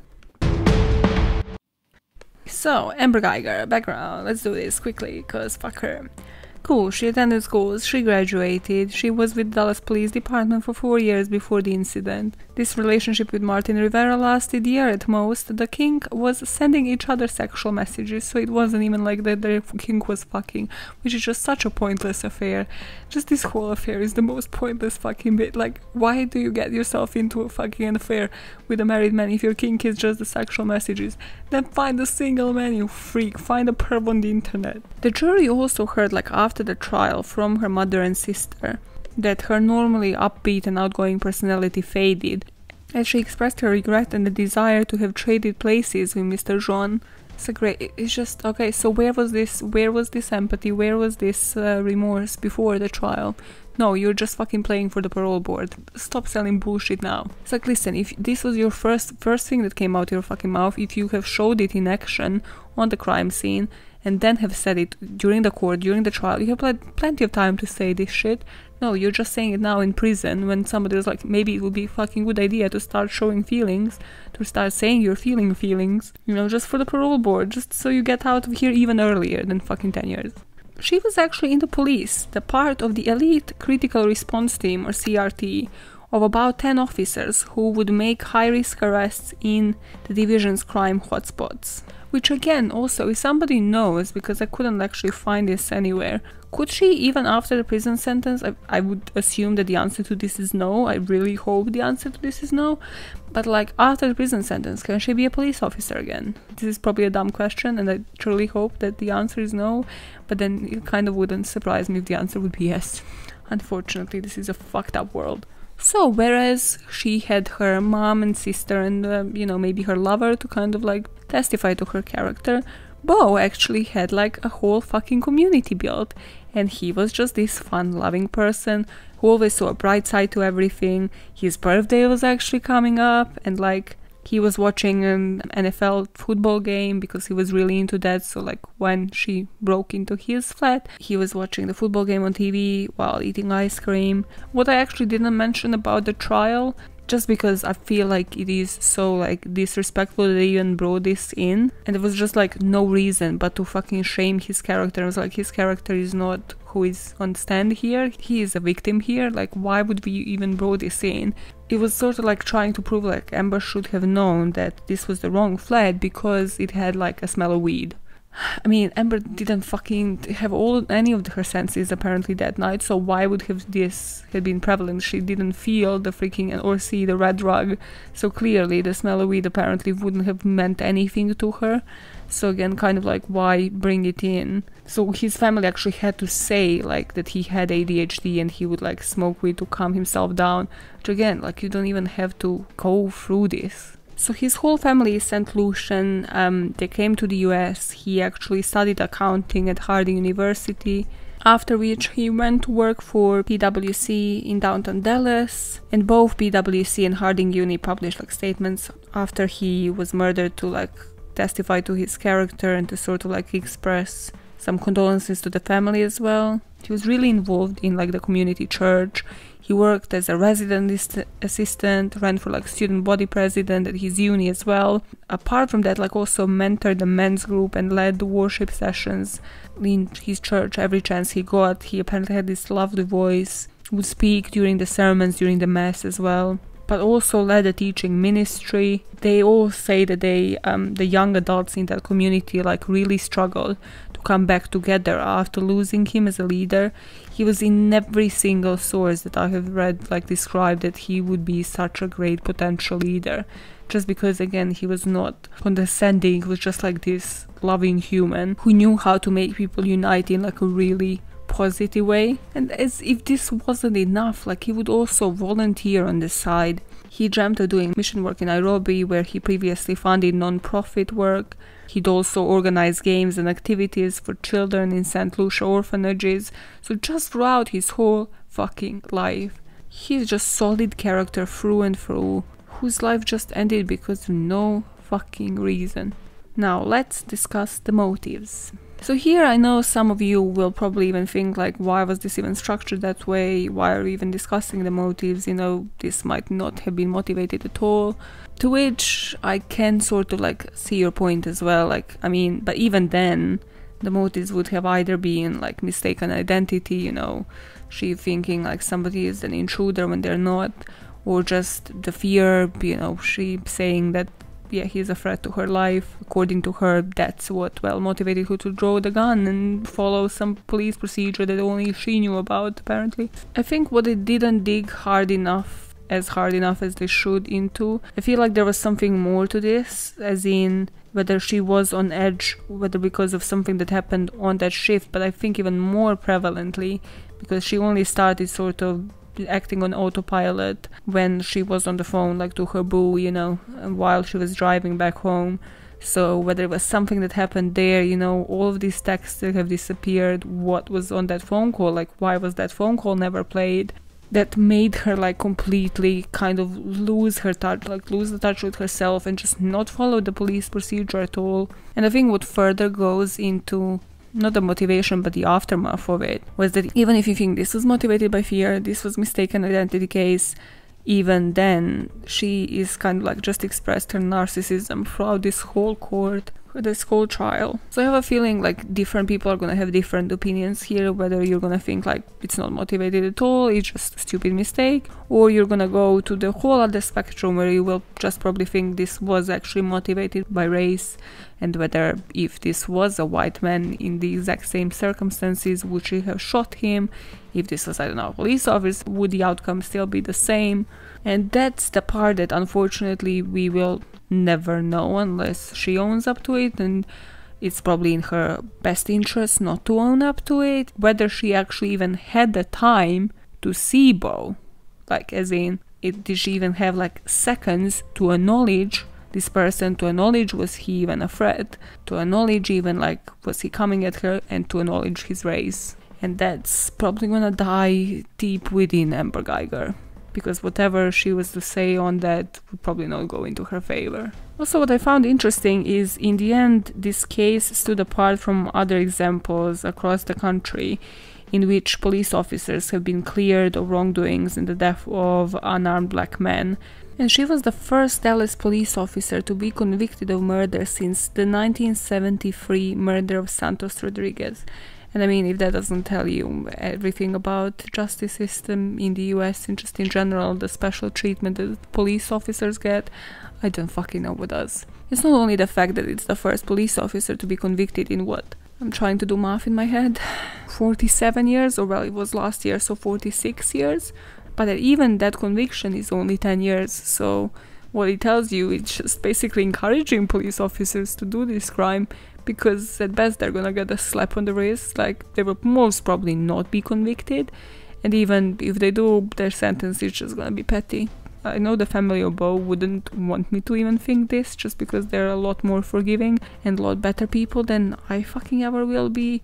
So, Amber Guyger, background, let's do this quickly, cause fuck her. Cool, she attended schools, she graduated, she was with Dallas Police Department for four years before the incident. This relationship with Martin Rivera lasted a year at most. The king was sending each other sexual messages, so it wasn't even like that the king was fucking, which is just such a pointless affair. Just this whole affair is the most pointless fucking bit. Like, why do you get yourself into a fucking affair with a married man if your king is just the sexual messages? Then find a single man, you freak. Find a perv on the internet. The jury also heard, like, after the trial from her mother and sister that her normally upbeat and outgoing personality faded, as she expressed her regret and the desire to have traded places with Mr. Jean. It's a great. It's just okay. So where was this? Where was this empathy? Where was this uh, remorse before the trial? No, you're just fucking playing for the parole board. Stop selling bullshit now. It's like, listen, if this was your first first thing that came out your fucking mouth, if you have showed it in action on the crime scene and then have said it during the court, during the trial, you have pl- plenty of time to say this shit. No, you're just saying it now in prison when somebody is like, maybe it would be a fucking good idea to start showing feelings, to start saying you're feeling feelings, you know, just for the parole board, just so you get out of here even earlier than fucking 10 years. She was actually in the police, the part of the elite critical response team or CRT of about 10 officers who would make high risk arrests in the division's crime hotspots. Which again, also, if somebody knows, because I couldn't actually find this anywhere, could she, even after the prison sentence, I, I would assume that the answer to this is no. I really hope the answer to this is no. But, like, after the prison sentence, can she be a police officer again? This is probably a dumb question, and I truly hope that the answer is no. But then it kind of wouldn't surprise me if the answer would be yes. Unfortunately, this is a fucked up world. So, whereas she had her mom and sister and, uh, you know, maybe her lover to kind of like testify to her character, Bo actually had like a whole fucking community built. And he was just this fun loving person who always saw a bright side to everything. His birthday was actually coming up, and like, he was watching an NFL football game because he was really into that. So, like, when she broke into his flat, he was watching the football game on TV while eating ice cream. What I actually didn't mention about the trial, just because I feel like it is so like disrespectful that they even brought this in, and it was just like no reason but to fucking shame his character. It was like his character is not who is on stand here. He is a victim here. Like, why would we even brought this in? It was sort of like trying to prove like Amber should have known that this was the wrong flat because it had like a smell of weed. I mean, Amber didn't fucking have all any of her senses apparently that night. So why would have this had been prevalent? She didn't feel the freaking uh, or see the red rug. So clearly, the smell of weed apparently wouldn't have meant anything to her. So again, kind of like why bring it in? So his family actually had to say like that he had ADHD and he would like smoke weed to calm himself down. Which again, like you don't even have to go through this. So his whole family is St. Lucian. Um, they came to the US. He actually studied accounting at Harding University. After which he went to work for PwC in downtown Dallas, and both PwC and Harding Uni published like statements after he was murdered to like testify to his character and to sort of like express some condolences to the family as well. He was really involved in like the community church. He worked as a resident assistant, ran for like student body president at his uni as well. Apart from that, like also mentored the men's group and led the worship sessions in his church every chance he got. He apparently had this lovely voice, would speak during the sermons, during the mass as well but also led a teaching ministry. They all say that they, um, the young adults in that community, like really struggled come back together after losing him as a leader. He was in every single source that I have read, like described that he would be such a great potential leader. Just because, again, he was not condescending, he was just like this loving human who knew how to make people unite in like a really positive way. And as if this wasn't enough, like he would also volunteer on the side. He dreamt of doing mission work in Nairobi, where he previously funded non profit work. He'd also organize games and activities for children in St. Lucia orphanages. So just throughout his whole fucking life, he's just solid character through and through, whose life just ended because of no fucking reason. Now let's discuss the motives. So here I know some of you will probably even think like why was this even structured that way? Why are we even discussing the motives? You know, this might not have been motivated at all. To which I can sort of like see your point as well. Like I mean, but even then the motives would have either been like mistaken identity, you know, she thinking like somebody is an intruder when they're not, or just the fear, you know, she saying that yeah, he's a threat to her life. According to her, that's what well motivated her to draw the gun and follow some police procedure that only she knew about, apparently. I think what they didn't dig hard enough as hard enough as they should into. I feel like there was something more to this, as in whether she was on edge, whether because of something that happened on that shift, but I think even more prevalently because she only started sort of acting on autopilot when she was on the phone, like to her boo, you know, while she was driving back home. So whether it was something that happened there, you know, all of these texts that have disappeared, what was on that phone call, like why was that phone call never played? That made her like completely kind of lose her touch, like lose the touch with herself and just not follow the police procedure at all. And I think what further goes into not the motivation but the aftermath of it was that even if you think this was motivated by fear this was mistaken identity case even then she is kind of like just expressed her narcissism throughout this whole court this whole trial. So I have a feeling like different people are gonna have different opinions here, whether you're gonna think like it's not motivated at all, it's just a stupid mistake, or you're gonna go to the whole other spectrum where you will just probably think this was actually motivated by race and whether if this was a white man in the exact same circumstances would she have shot him if this was i don't know a police officer would the outcome still be the same and that's the part that unfortunately we will never know unless she owns up to it and it's probably in her best interest not to own up to it. Whether she actually even had the time to see bo like as in it, did she even have like seconds to acknowledge this person to acknowledge was he even a threat to acknowledge even like was he coming at her and to acknowledge his race. And that's probably gonna die deep within amber guyger because whatever she was to say on that would probably not go into her favor. Also, what I found interesting is in the end, this case stood apart from other examples across the country in which police officers have been cleared of wrongdoings in the death of unarmed black men. And she was the first Dallas police officer to be convicted of murder since the 1973 murder of Santos Rodriguez And I mean, if that doesn't tell you everything about the justice system in the US and just in general, the special treatment that police officers get, I don't fucking know what does. It's not only the fact that it's the first police officer to be convicted in what? I'm trying to do math in my head. (laughs) 47 years, or well, it was last year, so 46 years. But even that conviction is only 10 years, so what it tells you is just basically encouraging police officers to do this crime because at best they're gonna get a slap on the wrist, like they will most probably not be convicted, and even if they do, their sentence is just gonna be petty. I know the family of Bo wouldn't want me to even think this just because they're a lot more forgiving and a lot better people than I fucking ever will be.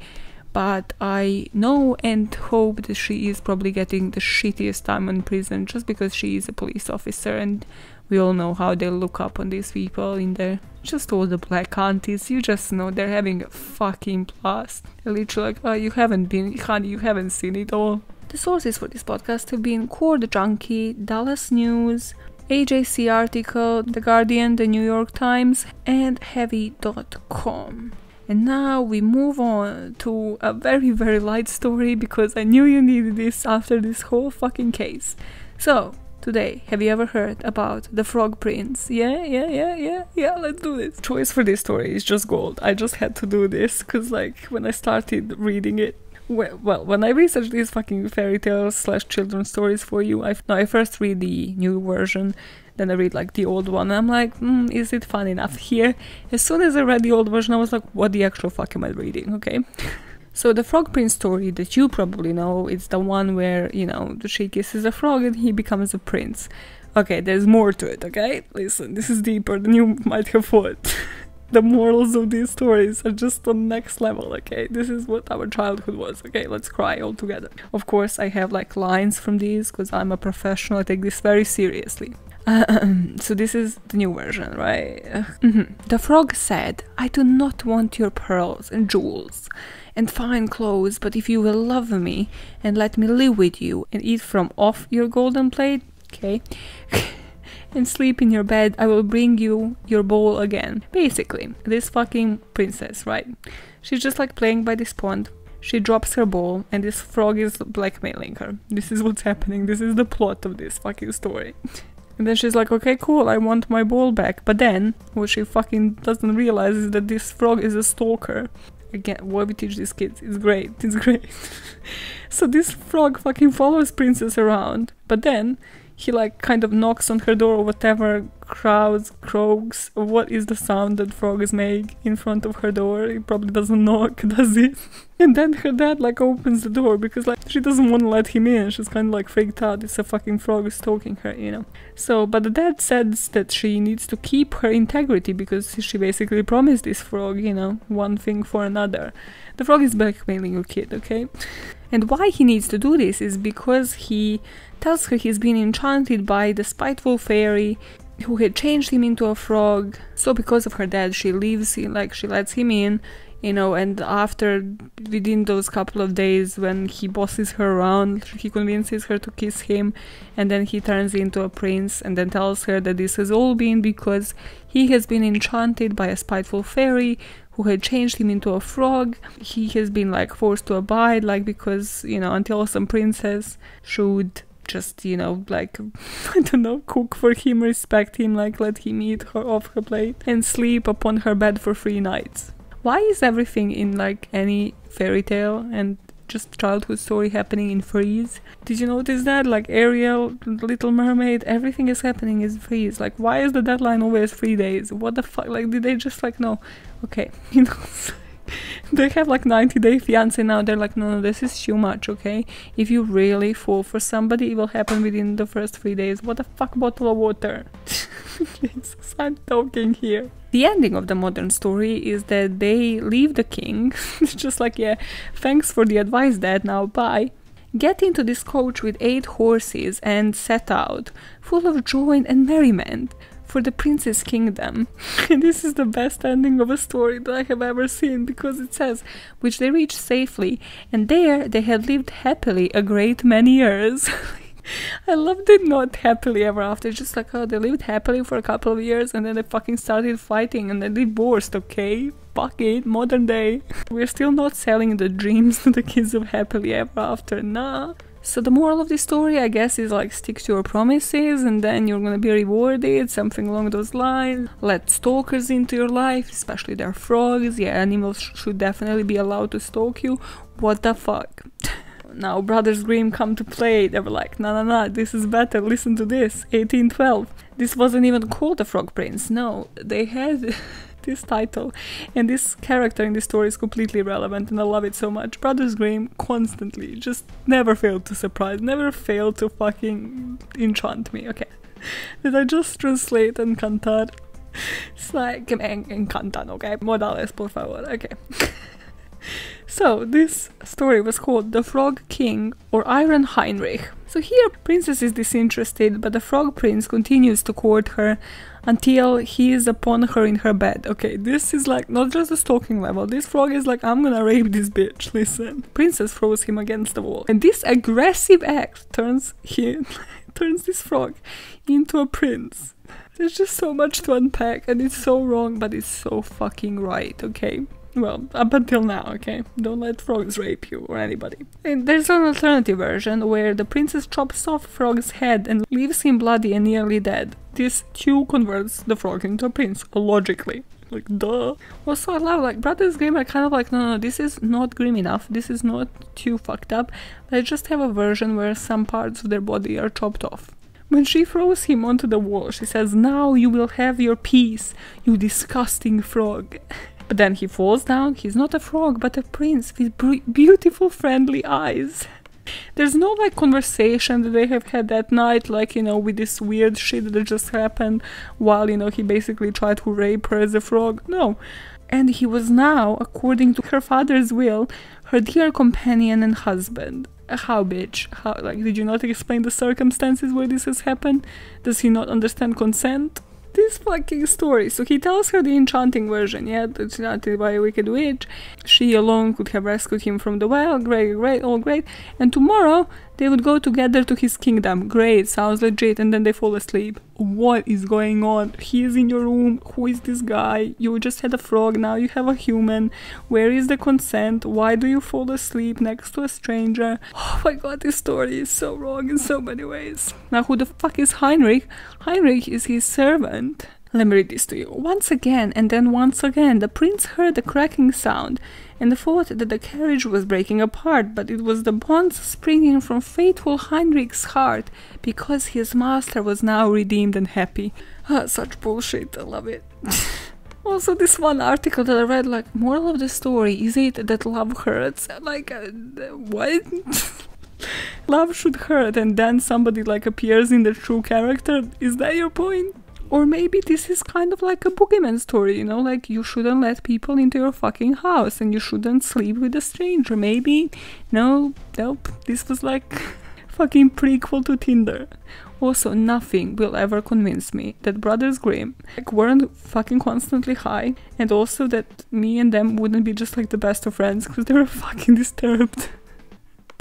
But I know and hope that she is probably getting the shittiest time in prison just because she is a police officer and we all know how they look up on these people in there. Just all the black aunties, you just know they're having a fucking blast. They're literally like, oh, you haven't been, honey, you haven't seen it all. The sources for this podcast have been Court Junkie, Dallas News, AJC article, The Guardian, The New York Times, and Heavy.com. And now we move on to a very, very light story because I knew you needed this after this whole fucking case. So, today, have you ever heard about the Frog Prince? Yeah, yeah, yeah, yeah, yeah, let's do this. Choice for this story is just gold. I just had to do this because, like, when I started reading it, well, when I research these fucking fairy tales slash children's stories for you, I no, I first read the new version, then I read like the old one. And I'm like, mm, is it fun enough here? As soon as I read the old version, I was like, what the actual fuck am I reading? Okay. (laughs) So the Frog Prince story that you probably know, it's the one where you know she kisses a frog and he becomes a prince. Okay, there's more to it. Okay, listen, this is deeper than you (laughs) might have thought. the morals of these stories are just on next level okay this is what our childhood was okay let's cry all together of course i have like lines from these because i'm a professional i take this very seriously so this is the new version right Mhm. the frog said i do not want your pearls and jewels and fine clothes but if you will love me and let me live with you and eat from off your golden plate okay (laughs) and sleep in your bed, I will bring you your bowl again. Basically, this fucking princess, right? She's just like playing by this pond. She drops her bowl, and this frog is blackmailing her. This is what's happening. This is the plot of this fucking story. (laughs) And then she's like, okay, cool, I want my bowl back. But then, what she fucking doesn't realize is that this frog is a stalker. Again, what we teach these kids, it's great, (laughs) it's great. so this frog fucking follows Princess around, but then he like kind of knocks on her door or whatever crowds croaks. What is the sound that frogs make in front of her door? It probably doesn't (laughs) knock does it and then her dad like opens the door because like she doesn't want to let him in. She's kind of like freaked out it's a fucking frog stalking her you know? So but the dad says that she needs to keep her integrity because she basically promised this frog you know one thing for another. The frog is blackmailing your kid okay? And why he needs to do this is because he tells her he's been enchanted by the spiteful fairy who had changed him into a frog. So because of her dad, she leaves like she lets him in, you know, and after within those couple of days when he bosses her around, he convinces her to kiss him and then he turns into a prince and then tells her that this has all been because he has been enchanted by a spiteful fairy who had changed him into a frog. He has been like forced to abide, like because, you know, until some princess should just you know like (laughs) i don't know cook for him respect him like let him eat her off her plate and sleep upon her bed for three nights. Why is everything in like any fairy tale and just childhood story happening in freeze? Did you notice that? Like ariel little mermaid everything is happening in freeze. Like why is the deadline always three days? What the fuck? Like did they just like no okay (laughs) you know (laughs) they have like 90 day fiance now. They're like no no this is too much okay? If you really fall for somebody it will happen within the first three days. What the fuck bottle of water? (laughs) Jesus i'm talking here. The ending of the modern story is that they leave the king (laughs) just like yeah thanks for the advice dad. Now bye. Get into this coach with eight horses and set out full of joy and merriment for the prince's kingdom. (laughs) This is the best ending of a story that I have ever seen because it says, which they reached safely, and there they had lived happily a great many years. (laughs) I loved it not happily ever after. Just like, oh, they lived happily for a couple of years and then they fucking started fighting and they divorced, okay? Fuck it, modern day. (laughs) We're still not selling the dreams to the kids of happily ever after, nah. So the moral of this story, I guess, is like stick to your promises and then you're gonna be rewarded, something along those lines. Let stalkers into your life, especially their frogs. Yeah, animals sh- should definitely be allowed to stalk you. What the fuck? (laughs) now Brothers Grimm come to play. They were like, no, no, no, this is better. Listen to this. 1812. This wasn't even called the Frog Prince. No, they had (laughs) this title, and this character in this story is completely relevant, and I love it so much. Brothers Grimm constantly just never failed to surprise, never failed to fucking enchant me. Okay, did I just translate and cantar? It's like me encantan, okay? Modales, por favor. Okay. (laughs) So, this story was called The Frog King or Iron Heinrich. So, here, Princess is disinterested, but the Frog Prince continues to court her until he is upon her in her bed. Okay, this is like not just a stalking level. This frog is like, I'm gonna rape this bitch. (laughs) Listen. Princess throws him against the wall. And this aggressive act turns him (laughs) turns this frog into a prince. There's just so much to unpack and it's so wrong, but it's so fucking right, okay? Well, up until now, okay? Don't let frogs rape you or anybody. And there's an alternative version where the princess chops off Frog's head and leaves him bloody and nearly dead. This too converts the frog into a prince, logically. Like, duh. Also, I love, like, Brothers Grimm are kind of like, no, no, this is not grim enough, this is not too fucked up. They just have a version where some parts of their body are chopped off. When she throws him onto the wall, she says, Now you will have your peace, you disgusting frog. (laughs) But then he falls down. He's not a frog, but a prince with beautiful, friendly eyes. There's no like conversation that they have had that night, like you know, with this weird shit that just happened while you know he basically tried to rape her as a frog. No. And he was now, according to her father's will, her dear companion and husband. How, bitch? How, like, did you not explain the circumstances where this has happened? Does he not understand consent? This fucking story. So he tells her the enchanting version, yeah, that's not by a wicked witch. She alone could have rescued him from the well. Great, great, all great. And tomorrow they would go together to his kingdom. Great, sounds legit. And then they fall asleep. What is going on? He is in your room. Who is this guy? You just had a frog, now you have a human. Where is the consent? Why do you fall asleep next to a stranger? (sighs) Oh my god, this story is so wrong in so many ways. Now, who the fuck is Heinrich? Heinrich is his servant. Let me read this to you. Once again, and then once again, the prince heard a cracking sound and thought that the carriage was breaking apart, but it was the bonds springing from faithful Heinrich's heart because his master was now redeemed and happy. Ah, such bullshit, I love it. (laughs) also, this one article that I read, like, moral of the story is it that love hurts? Like, uh, what? (laughs) love should hurt and then somebody like appears in the true character is that your point or maybe this is kind of like a boogeyman story, you know, like you shouldn't let people into your fucking house and you shouldn't sleep with a stranger. Maybe, no, nope, this was like (laughs) fucking prequel to Tinder. Also, nothing will ever convince me that Brothers Grimm like, weren't fucking constantly high, and also that me and them wouldn't be just like the best of friends because they were (laughs) fucking disturbed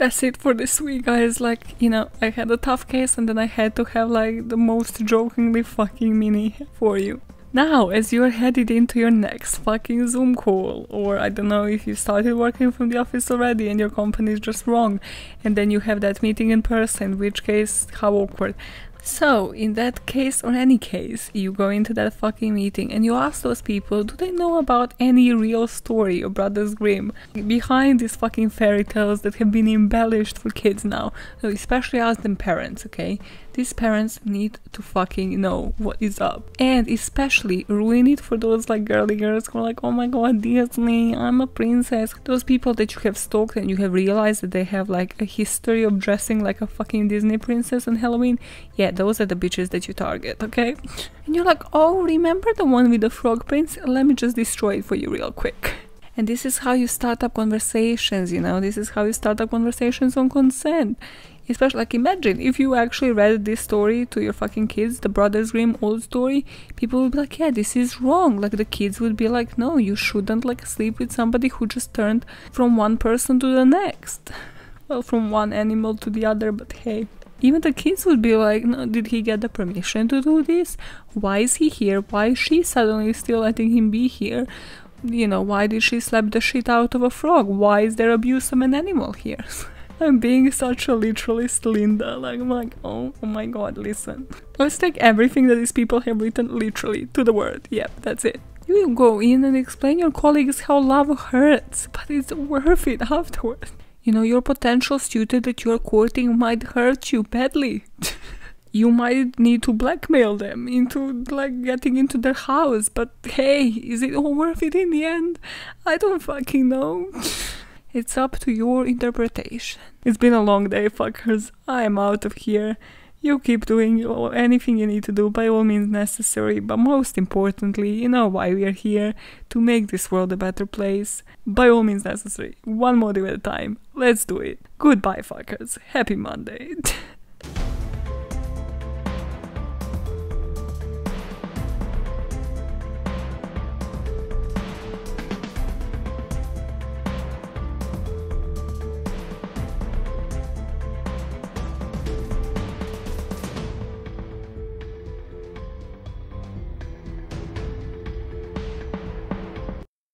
that's it for this week, guys. Like, you know, I had a tough case and then I had to have like the most jokingly fucking mini for you. Now, as you're headed into your next fucking Zoom call, or I don't know if you started working from the office already and your company is just wrong, and then you have that meeting in person, which case, how awkward. So, in that case or any case, you go into that fucking meeting and you ask those people, do they know about any real story of Brothers Grimm behind these fucking fairy tales that have been embellished for kids now? So, especially ask them parents, okay? These parents need to fucking know what is up. And especially ruin it for those like girly girls who are like, oh my god, Disney, I'm a princess. Those people that you have stalked and you have realized that they have like a history of dressing like a fucking Disney princess on Halloween. Yeah, those are the bitches that you target, okay? And you're like, oh, remember the one with the frog prince? Let me just destroy it for you real quick. And this is how you start up conversations, you know, this is how you start up conversations on consent especially like imagine if you actually read this story to your fucking kids the brothers grimm old story people would be like yeah this is wrong like the kids would be like no you shouldn't like sleep with somebody who just turned from one person to the next (laughs) well from one animal to the other but hey even the kids would be like, no, did he get the permission to do this? Why is he here? Why is she suddenly still letting him be here? You know, why did she slap the shit out of a frog? Why is there abuse of an animal here? (laughs) I'm being such a literalist, Linda. Like, I'm like, oh, oh my god, listen. Let's take everything that these people have written literally to the word. Yep, that's it. You go in and explain your colleagues how love hurts, but it's worth it afterwards. You know, your potential suitor that you're courting might hurt you badly. (laughs) you might need to blackmail them into like getting into their house, but hey, is it all worth it in the end? I don't fucking know. (laughs) it's up to your interpretation. It's been a long day, fuckers. I am out of here. You keep doing anything you need to do by all means necessary, but most importantly, you know why we are here to make this world a better place. By all means necessary. One motive at a time. Let's do it. Goodbye, fuckers. Happy Monday. (laughs)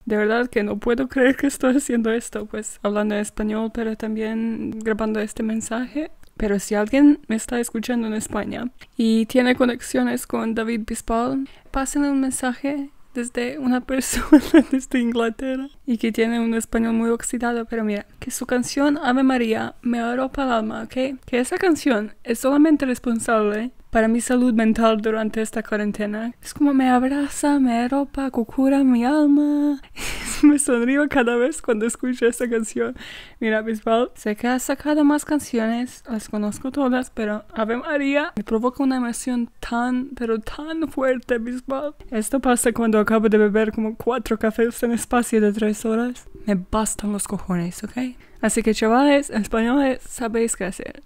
De verdad que no puedo creer que estoy haciendo esto, pues hablando en español, pero también grabando este mensaje. Pero si alguien me está escuchando en España y tiene conexiones con David Bisbal, pásenle un mensaje desde una (laughs) persona desde Inglaterra y que tiene un español muy oxidado, pero mira, que su canción Ave María me arropa el alma, ¿ok? Que esa canción es solamente responsable para mi salud mental durante esta cuarentena. Es como me abraza, me arropa, cura mi alma. (laughs) me sonrío cada vez cuando escucho esta canción. Mira, Bisbal, sé que ha sacado más canciones, las conozco todas, pero Ave María me provoca una emoción tan, pero tan fuerte, Bisbal. Esto pasa cuando acabo de beber como cuatro cafés en espacio de tres horas. Me bastan los cojones, ¿ok? Así que chavales, españoles, sabéis qué hacer.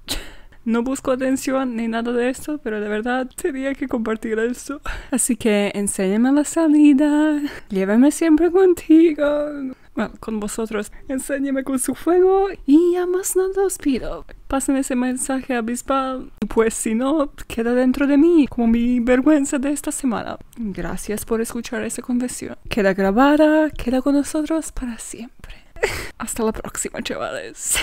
No busco atención ni nada de esto, pero de verdad tenía que compartir esto. Así que enséñame la salida, llévame siempre contigo. Bueno, con vosotros, enséñame con su fuego y ya más nada os pido. Pasen ese mensaje a Bisbal pues si no, queda dentro de mí como mi vergüenza de esta semana. Gracias por escuchar esa confesión. Queda grabada, queda con nosotros para siempre. (laughs) Hasta la próxima, chavales.